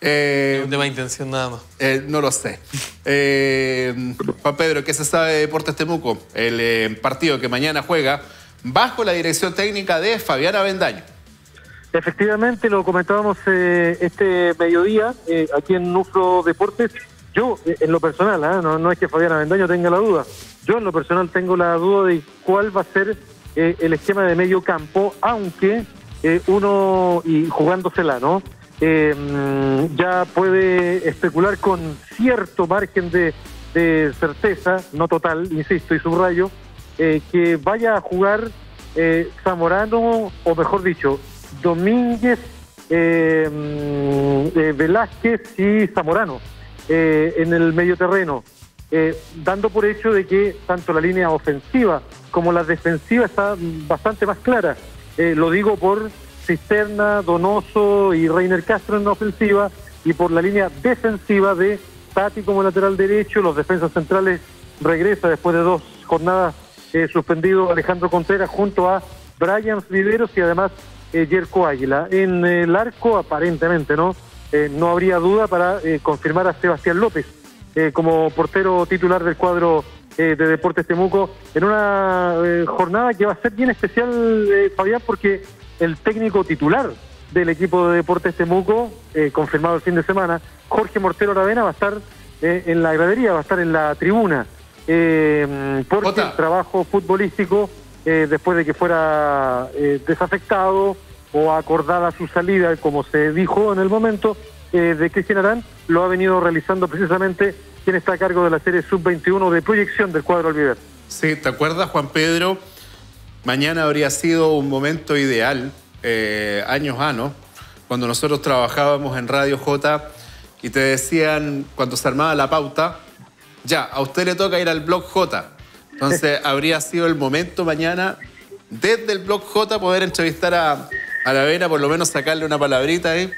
Eh, Es un tema de intención nada más. eh, no lo sé. Eh, Juan Pedro, ¿qué se sabe de Deportes Temuco? El eh, partido que mañana juega bajo la dirección técnica de Fabián Avendaño. Efectivamente, lo comentábamos eh, este mediodía eh, aquí en Nufro Deportes. Yo, eh, en lo personal, ¿ah? no, no es que Fabián Avendaño tenga la duda, yo en lo personal tengo la duda de cuál va a ser eh, el esquema de medio campo, aunque eh, uno, y jugándosela, ¿no? Mm, ya puede especular con cierto margen de, de certeza, no total, insisto y subrayo, que vaya a jugar Zamorano, o mejor dicho, Domínguez, mm, Velázquez y Zamorano eh, en el medio terreno, eh, dando por hecho de que tanto la línea ofensiva como la defensiva está bastante más clara. Eh, lo digo por Cisterna, Donoso y Reiner Castro en la ofensiva y por la línea defensiva de Tati como lateral derecho, los defensas centrales regresa después de dos jornadas eh, suspendido Alejandro Contreras junto a Brian Viveros y además eh, Yerko Águila. En el arco, aparentemente, ¿no? Eh, no habría duda para eh, confirmar a Sebastián López eh, como portero titular del cuadro eh, de Deportes Temuco en una jornada que va a ser bien especial, eh, Fabián, porque el técnico titular del equipo de Deportes Temuco, confirmado el fin de semana, Jorge Mortero Aravena, va a estar eh, en la gradería, va a estar en la tribuna, eh, porque el trabajo futbolístico, eh, después de que fuera eh, desafectado o acordada su salida, como se dijo en el momento, eh, de Cristian Arán, lo ha venido realizando precisamente quien está a cargo de la serie sub-21 de proyección del cuadro Alviver. Sí, ¿te acuerdas, Juan Pedro? Mañana habría sido un momento ideal, eh, años A, ¿no? Cuando nosotros trabajábamos en Radio J y te decían, cuando se armaba la pauta, ya, a usted le toca ir al blog J. Entonces habría sido el momento mañana, desde el blog J, poder entrevistar a, a la Vena, por lo menos sacarle una palabrita ahí.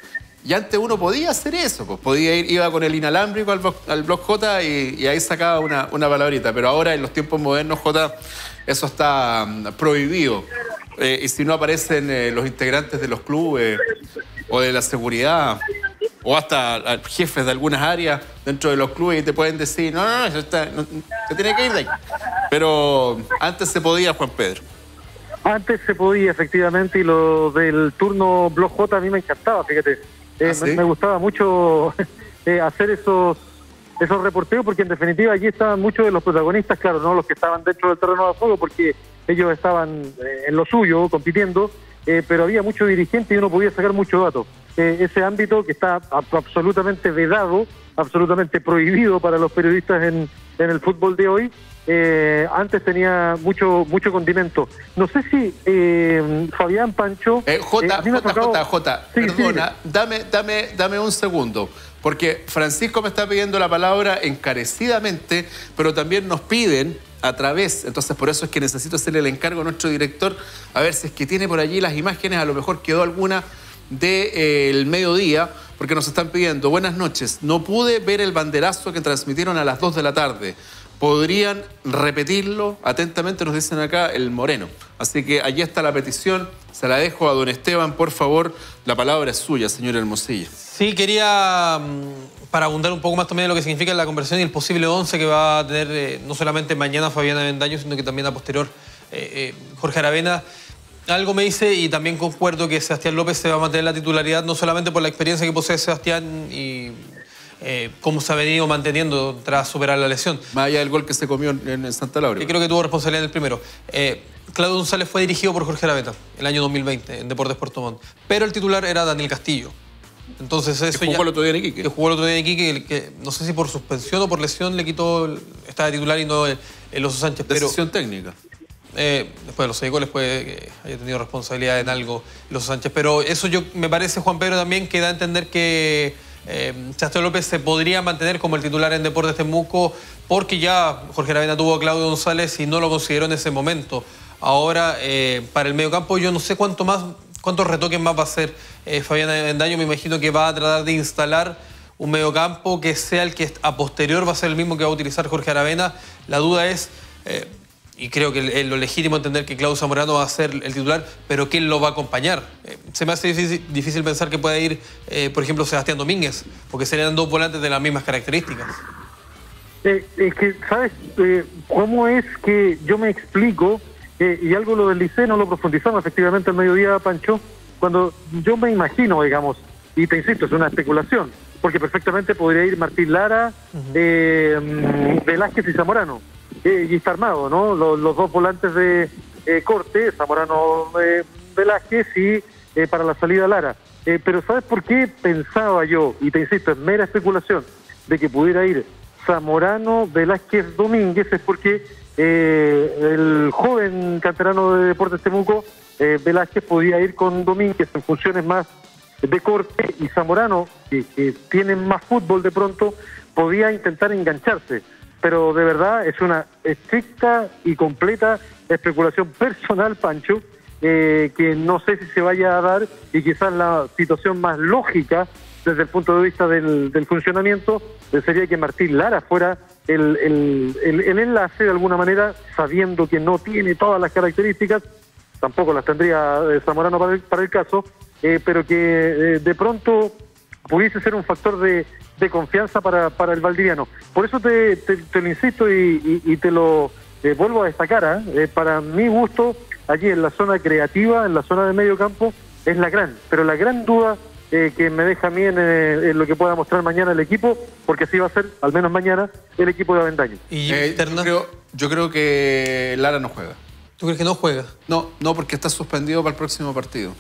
Y antes uno podía hacer eso, pues podía ir, iba con el inalámbrico al al blog J y, ahí sacaba una, una palabrita. Pero ahora en los tiempos modernos, J, eso está mm, prohibido. Eh, y si no aparecen eh, los integrantes de los clubes o de la seguridad o hasta jefes de algunas áreas dentro de los clubes y te pueden decir, no, no, no, está, no, se tiene que ir de ahí. Pero antes se podía, Juan Pedro. Antes se podía, efectivamente, y lo del turno Blog J a mí me encantaba, fíjate. Eh, ¿Ah, sí? me, me gustaba mucho eh, hacer esos esos reporteos, porque en definitiva allí estaban muchos de los protagonistas, claro, no los que estaban dentro del terreno de juego, porque ellos estaban eh, en lo suyo, compitiendo, eh, pero había mucho dirigente y uno podía sacar mucho datos. Eh, ese ámbito que está absolutamente vedado, absolutamente prohibido para los periodistas en, en el fútbol de hoy, eh, antes tenía mucho mucho condimento. No sé si eh, Fabián Pancho... Eh, J, eh, J, tocado- J, J, Sí, sí, perdona, dame, dame, dame un segundo. Porque Francisco me está pidiendo la palabra encarecidamente, pero también nos piden a través, entonces por eso es que necesito hacerle el encargo a nuestro director, a ver si es que tiene por allí las imágenes, a lo mejor quedó alguna del mediodía, porque nos están pidiendo, buenas noches, no pude ver el banderazo que transmitieron a las 2 de la tarde. ¿Podrían repetirlo? Atentamente nos dicen acá el Moreno. Así que allí está la petición. Se la dejo a don Esteban, por favor. La palabra es suya, señor Hermosilla. Sí, quería, mm, para abundar un poco más también de lo que significa la conversión y el posible 11 que va a tener eh, no solamente mañana Fabián Avendaño, sino que también a posterior eh, eh, Jorge Aravena. Algo me dice y también concuerdo que Sebastián López se va a mantener la titularidad, no solamente por la experiencia que posee Sebastián y eh, cómo se ha venido manteniendo tras superar la lesión. Más allá del gol que se comió en, en Santa Laura. que creo que tuvo responsabilidad en el primero. Eh, Claudio González fue dirigido por Jorge Aravena el año 2020 en Deportes Puerto Montt, pero el titular era Daniel Castillo. Entonces eso que jugó ya- el otro día en Iquique. que jugó el otro día en Iquique, que, que no sé si por suspensión o por lesión le quitó, el- estaba de titular y no el, el Oso Sánchez, pero Decisión técnica. eh, después de los seis goles puede que haya tenido responsabilidad en algo el Oso Sánchez, pero eso yo me parece, Juan Pedro, también que da a entender que eh, López se podría mantener como el titular en Deportes Temuco porque ya Jorge Aravena tuvo a Claudio González y no lo consideró en ese momento. Ahora, eh, para el mediocampo, yo no sé cuánto más, cuántos retoques más va a hacer eh, Fabián Avendaño. Me imagino que va a tratar de instalar un mediocampo que sea el que a posterior va a ser el mismo que va a utilizar Jorge Aravena. La duda es, eh, y creo que lo legítimo entender que Claudio Zamorano va a ser el titular, pero ¿quién lo va a acompañar? Eh, se me hace difícil, difícil pensar que pueda ir, eh, por ejemplo, Sebastián Domínguez, porque serían dos volantes de las mismas características. Eh, es que, ¿sabes eh, cómo es que yo me explico? eh, y algo lo del liceo no lo profundizamos efectivamente al mediodía, Pancho, cuando yo me imagino, digamos, y te insisto, es una especulación, porque perfectamente podría ir Martín Lara, eh, mm, Velázquez y Zamorano, eh, y está armado, ¿no? Los, dos volantes de eh, corte, Zamorano eh, Velázquez y eh, para la salida Lara. Eh, pero ¿sabes por qué pensaba yo, y te insisto, es mera especulación, de que pudiera ir Zamorano Velázquez Domínguez? Es porque el joven canterano de Deportes Temuco, Velázquez, podía ir con Domínguez en funciones más de corte y Zamorano, que, que tienen más fútbol de pronto, podía intentar engancharse. Pero de verdad es una estricta y completa especulación personal, Pancho, eh, que no sé si se vaya a dar y quizás la situación más lógica desde el punto de vista del, del funcionamiento sería que Martín Lara fuera el, el- el- enlace de alguna manera, sabiendo que no tiene todas las características, tampoco las tendría eh, Zamorano para el, para caso, eh, pero que eh, de pronto pudiese ser un factor de, de confianza para, para el valdiviano. Por eso te, te- te lo insisto y, y- y te lo eh, vuelvo a destacar. ¿ah? Eh, para mi gusto, allí en la zona creativa, en la zona de medio campo, es la gran, pero la gran duda eh, que me deja a mí en, eh, en lo que pueda mostrar mañana el equipo, porque así va a ser, al menos mañana, el equipo de Avendaño. ¿Y Eh, yo, creo, yo creo que Lara no juega. ¿Tú crees que no juega? No, no, porque está suspendido para el próximo partido.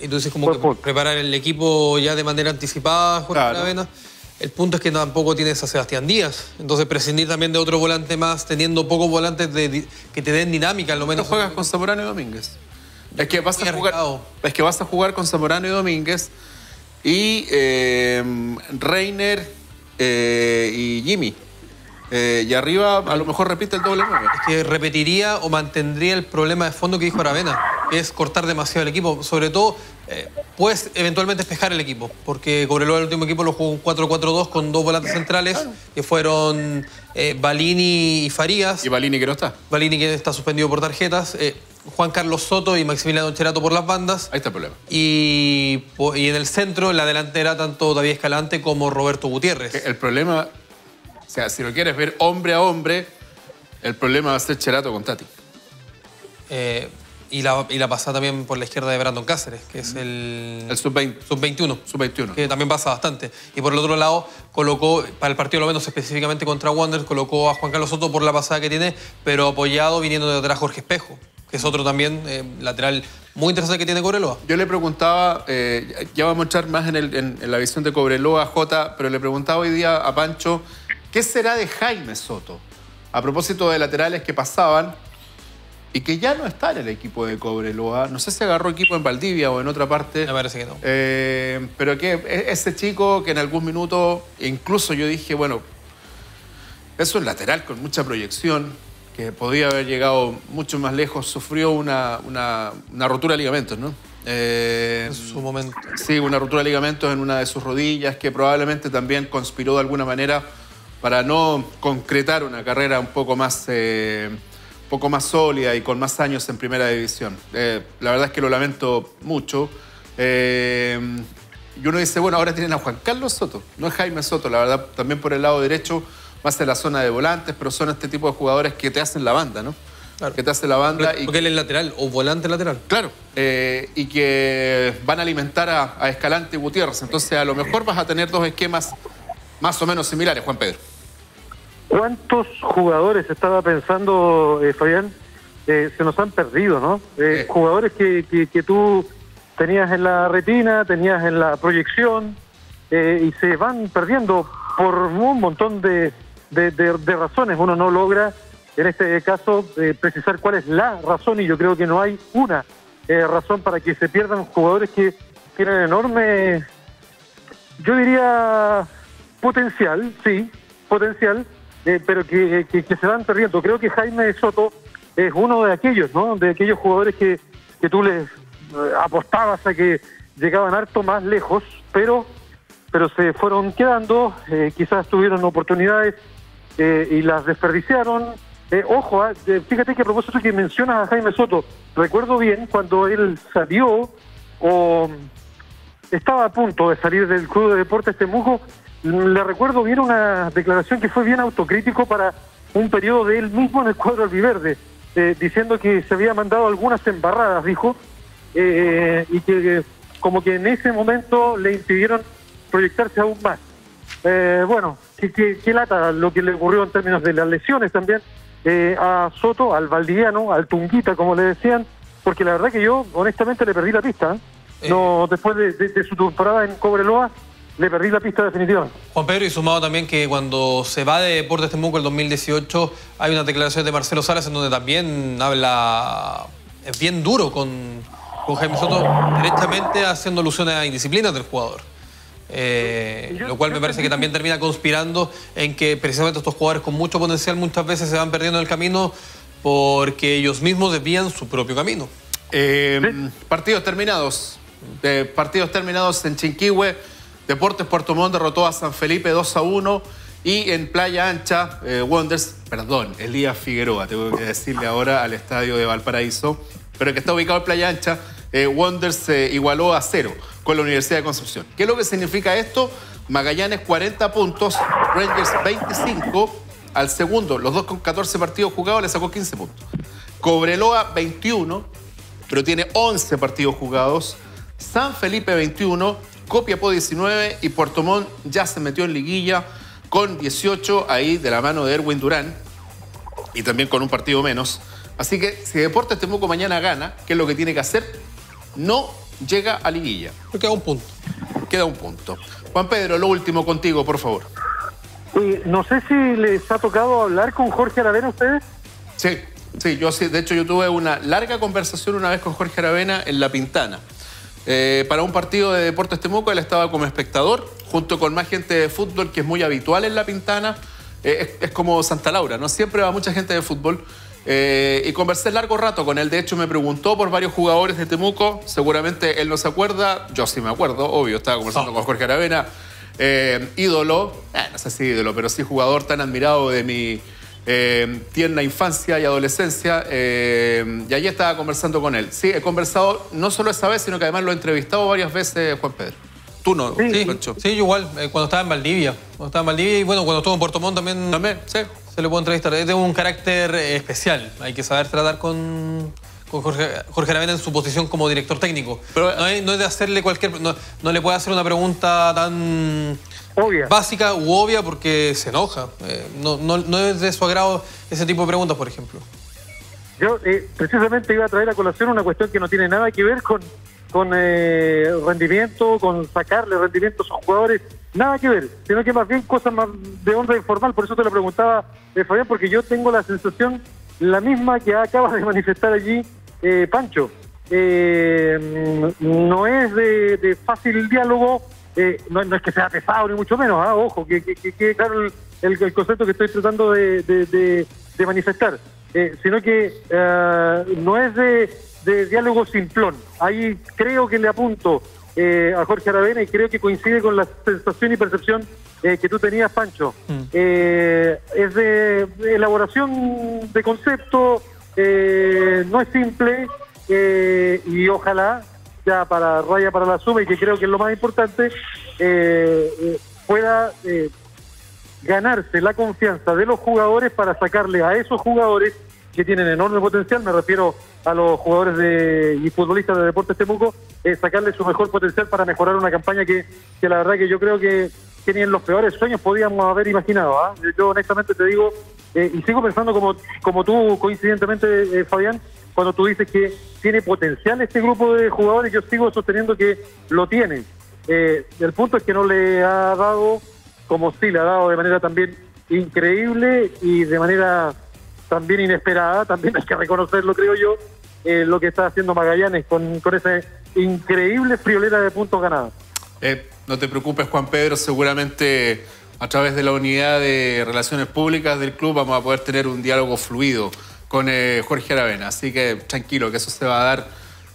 Entonces, como que punto. preparar el equipo ya de manera anticipada, Jorge Claro. Aravena. El punto es que tampoco tienes a Sebastián Díaz. Entonces, prescindir también de otro volante más, teniendo pocos volantes de que te den dinámica, al No menos. juegas con Zamorano y Domínguez. Es que vas a jugar, es que vas a jugar con Zamorano y Domínguez y eh, Reiner eh, y Jimmy. Eh, y arriba a lo mejor repite el doble. Es que repetiría o mantendría el problema de fondo que dijo Aravena, que es cortar demasiado el equipo. Sobre todo, eh, puedes eventualmente despejar el equipo, porque Cobreloa, el último equipo, lo jugó un 4-4-2 con dos volantes centrales, que fueron eh, Balini y Farías. Y Balini que no está. Balini que está suspendido por tarjetas, eh, Juan Carlos Soto y Maximiliano Cherato por las bandas. Ahí está el problema. Y, y en el centro, en la delantera, tanto David Escalante como Roberto Gutiérrez. El problema, o sea, si lo quieres ver hombre a hombre, el problema va a ser Cherato con Tati. Eh, y, la, y la pasada también por la izquierda de Brandon Cáceres, que es el, El sub-20. sub-21. Sub-21. Que también pasa bastante. Y por el otro lado, colocó, para el partido lo menos específicamente contra Wander, colocó a Juan Carlos Soto por la pasada que tiene, pero apoyado viniendo de atrás Jorge Espejo, que es otro también eh, lateral muy interesante que tiene Cobreloa. Yo le preguntaba, eh, ya vamos a entrar más en, el- en- en la visión de Cobreloa, J, pero le preguntaba hoy día a Pancho, ¿qué será de Jaime Soto? A propósito de laterales que pasaban y que ya no está en el equipo de Cobreloa. No sé si agarró equipo en Valdivia o en otra parte. Me parece que no. Eh, pero que e- ese chico que en algún minuto, incluso yo dije, bueno, es un lateral con mucha proyección, que podía haber llegado mucho más lejos, sufrió una, una- una rotura de ligamentos, ¿no? Eh, En su momento. Sí, una rotura de ligamentos en una de sus rodillas que probablemente también conspiró de alguna manera para no concretar una carrera un poco más, eh, poco más sólida y con más años en primera división. Eh, la verdad es que lo lamento mucho. Eh, y uno dice, bueno, ahora tienen a Juan Carlos Soto, no es Jaime Soto, la verdad, también por el lado derecho, más en la zona de volantes, pero son este tipo de jugadores que te hacen la banda, ¿no? Claro. Que te hacen la banda y Porque él es lateral o volante lateral. Claro, eh, y que van a alimentar a, a Escalante y Gutiérrez. Entonces, a lo mejor vas a tener dos esquemas más o menos similares, Juan Pedro. ¿Cuántos jugadores estaba pensando, eh, Fabián? Eh, se nos han perdido, ¿no? Eh. Jugadores que, que, que tú tenías en la retina, tenías en la proyección, y se van perdiendo por un montón de, de, de, razones. Uno no logra, en este caso, eh, precisar cuál es la razón, y yo creo que no hay una razón para que se pierdan jugadores que tienen enorme, yo diría, potencial, sí, potencial, pero que, que, que se van perdiendo. Creo que Jaime Soto es uno de aquellos, ¿no? De aquellos jugadores que, que tú les apostabas a que llegaban harto más lejos, pero pero se fueron quedando, eh, quizás tuvieron oportunidades eh, y las desperdiciaron. Eh, ojo, ah, fíjate que a propósito que mencionas a Jaime Soto, recuerdo bien cuando él salió o estaba a punto de salir del Club de Deportes Temuco, le recuerdo bien una declaración que fue bien autocrítico para un periodo de él mismo en el cuadro albiverde, diciendo que se había mandado algunas embarradas, dijo, y que como que en ese momento le impidieron proyectarse aún más. Eh, bueno, qué, lata lo que le ocurrió en términos de las lesiones también eh, a Soto, al Valdiviano, al Tunguita, como le decían, porque la verdad que yo honestamente le perdí la pista. ¿eh? no Después de, su temporada en Cobreloa, le perdí la pista definitiva. Juan Pedro, y sumado también que cuando se va de Deportes Temuco el 2018, hay una declaración de Marcelo Salas en donde también habla, es bien duro con, con Jaime Soto, directamente haciendo alusiones a indisciplinas del jugador. Eh, lo cual me parece que también termina conspirando en que precisamente estos jugadores con mucho potencial muchas veces se van perdiendo el camino porque ellos mismos desvían su propio camino. Eh, partidos terminados. partidos terminados en Chinquihue. Deportes Puerto Montt derrotó a San Felipe 2 a 1. Y en Playa Ancha, eh, Wonders, perdón, Elías Figueroa, tengo que decirle ahora al estadio de Valparaíso, pero que está ubicado en Playa Ancha, Wonders se igualó a cero con la Universidad de Concepción. ¿Qué es lo que significa esto? Magallanes 40 puntos, Rangers 25, al segundo, los dos con 14 partidos jugados, le sacó 15 puntos. Cobreloa 21, pero tiene 11 partidos jugados. San Felipe 21, Copiapó 19 y Puerto Montt ya se metió en liguilla con 18 ahí de la mano de Erwin Durán y también con un partido menos. Así que si Deportes Temuco mañana gana, ¿qué es lo que tiene que hacer? No llega a liguilla. queda un punto. Queda un punto. Juan Pedro, lo último contigo, por favor. no sé si les ha tocado hablar con Jorge Aravena a ustedes. Sí, sí, yo sí. De hecho, yo tuve una larga conversación una vez con Jorge Aravena en La Pintana. Eh, para un partido de Deportes Temuco, él estaba como espectador, junto con más gente de fútbol que es muy habitual en La Pintana. Eh, es, es, como Santa Laura, ¿no? Siempre va mucha gente de fútbol. Eh, y conversé largo rato con él. De hecho, me preguntó por varios jugadores de Temuco. Seguramente él no se acuerda. Yo sí me acuerdo, obvio. Estaba conversando con Jorge Aravena. Ídolo, no sé si ídolo, pero sí jugador tan admirado de mi tierna infancia y adolescencia. y allí estaba conversando con él. Sí, he conversado no solo esa vez, sino que además lo he entrevistado varias veces, Juan Pedro. Tú no, sí, sí igual, cuando estaba en Valdivia. Cuando estaba en Valdivia y bueno, cuando estuvo en Puerto Montt también. También, sí se le puede entrevistar. Es de un carácter eh, especial. Hay que saber tratar con, Jorge, Jorge Aravena en su posición como director técnico. Pero, no, es, de hacerle cualquier... No, le puede hacer una pregunta tan... Obvia. Básica u obvia porque se enoja. Eh, no, es de su agrado ese tipo de preguntas, por ejemplo. Yo eh, precisamente iba a traer a colación una cuestión que no tiene nada que ver con, con rendimiento, con sacarle rendimiento a sus jugadores Nada que ver, sino que más bien cosas más de onda informal, por eso te lo preguntaba, eh, Fabián, porque yo tengo la sensación, la misma que acaba de manifestar allí eh, Pancho. Eh, no es de, fácil diálogo, no, es que sea pesado ni mucho menos, ah, ojo, que quede claro el, concepto que estoy tratando de, manifestar, sino que no es de, de diálogo simplón. Ahí creo que le apunto eh, a Jorge Aravena y creo que coincide con la sensación y percepción eh, que tú tenías, Pancho. Mm. Eh, es de, elaboración de concepto, no es simple y ojalá, ya para raya para la suma y que creo que es lo más importante, pueda ganarse la confianza de los jugadores para sacarle a esos jugadores que tienen enorme potencial, me refiero a los jugadores de, y futbolistas de Deportes Temuco, eh, sacarle su mejor potencial para mejorar una campaña que, que la verdad que yo creo que, tenían los peores sueños podíamos haber imaginado. ¿ah? Yo honestamente te digo, eh, y sigo pensando como, como tú coincidentemente, eh, Fabián, cuando tú dices que tiene potencial este grupo de jugadores, yo sigo sosteniendo que lo tiene. Eh, el punto es que no le ha dado, como sí le ha dado de manera también increíble y de manera también inesperada, también hay que reconocerlo, creo yo, lo que está haciendo Magallanes con, con esa increíble friolera de puntos ganados. No te preocupes, Juan Pedro, seguramente a través de la unidad de relaciones públicas del club vamos a poder tener un diálogo fluido con eh, Jorge Aravena. Así que tranquilo, que eso se va a dar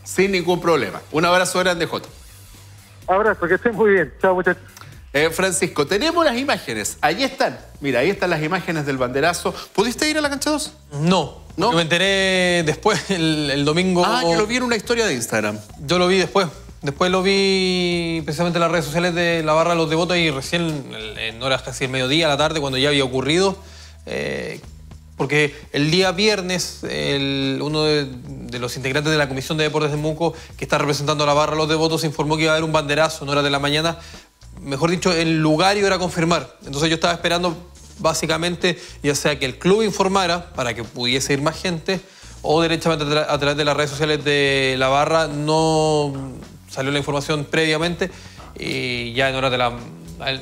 sin ningún problema. Un abrazo grande, Jota. Abrazo, que estén muy bien. Chao, muchachos. Eh, Francisco, tenemos las imágenes. Ahí están. Mira, ahí están las imágenes del banderazo. ¿Pudiste ir a la cancha 2? No. ¿No? Me enteré después, el, domingo. Ah, yo lo vi en una historia de Instagram. Yo lo vi después. Después lo vi precisamente en las redes sociales de la barra de los devotos y recién en horas casi el mediodía, a la tarde, cuando ya había ocurrido. Eh, porque el día viernes uno de, los integrantes de la Comisión de Deportes de Muco, que está representando a la barra de los devotos, informó que iba a haber un banderazo en horas de la mañana mejor dicho, el lugar iba a confirmar. Entonces yo estaba esperando básicamente ya sea que el club informara para que pudiese ir más gente o derechamente a través de las redes sociales de la barra no salió la información previamente y ya en hora de la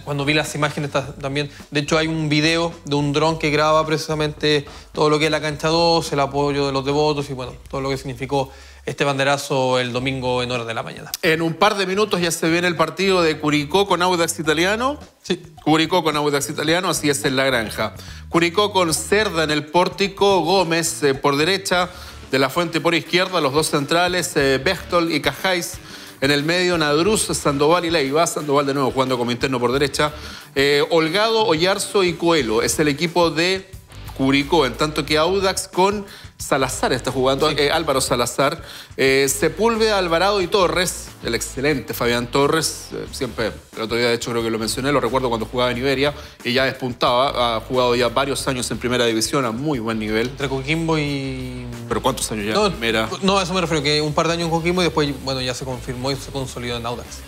cuando vi las imágenes también, de hecho hay un video de un dron que graba precisamente todo lo que es la cancha 2, el apoyo de los devotos y bueno, todo lo que significó este banderazo el domingo en horas de la mañana. En un par de minutos ya se viene el partido de Curicó con Audax Italiano. Sí. Curicó con Audax Italiano, así es en la granja. Curicó con Cerda en el pórtico, Gómez eh, por derecha, de la Fuente por izquierda, los dos centrales, eh, Bechtol y Cajáis. En el medio, Nadruz, Sandoval y Leiva. Sandoval de nuevo jugando como interno por derecha. Eh, Holgado, Oyarzo y Coelho. Es el equipo de Curicó, en tanto que Audax con Salazar está jugando, eh, Álvaro Salazar, eh, Sepúlveda, Alvarado y Torres, el excelente Fabián Torres, eh, siempre, el otro día de hecho creo que lo mencioné, lo recuerdo cuando jugaba en Iberia y ya despuntaba, ha jugado ya varios años en primera división a muy buen nivel. Entre Coquimbo y... ¿Pero cuántos años ya no, en primera? No, a eso me refiero, que un par de años en Coquimbo y después, bueno, ya se confirmó y se consolidó en Audax.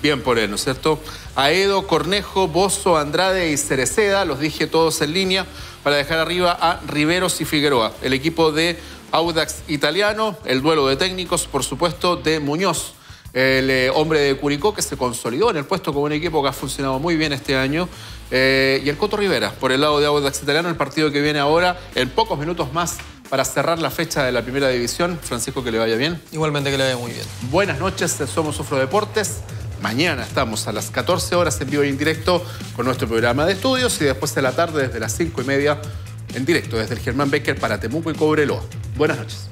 bien por él, ¿no es cierto? Aedo, Cornejo, Bozo, Andrade y Cereceda, los dije todos en línea para dejar arriba a Riveros y Figueroa. El equipo de Audax italiano, el duelo de técnicos, por supuesto, de Muñoz, el eh, hombre de Curicó que se consolidó en el puesto como un equipo que ha funcionado muy bien este año. Eh, y el Coto Rivera, por el lado de Audax italiano, el partido que viene ahora en pocos minutos más para cerrar la fecha de la primera división. Francisco, que le vaya bien. Igualmente que le vaya muy bien. Buenas noches, somos Sufro Deportes. Mañana estamos a las 14 horas en vivo y en directo con nuestro programa de estudios y después de la tarde desde las 5 y media en directo desde el Germán Becker para Temuco y Cobreloa. Buenas noches.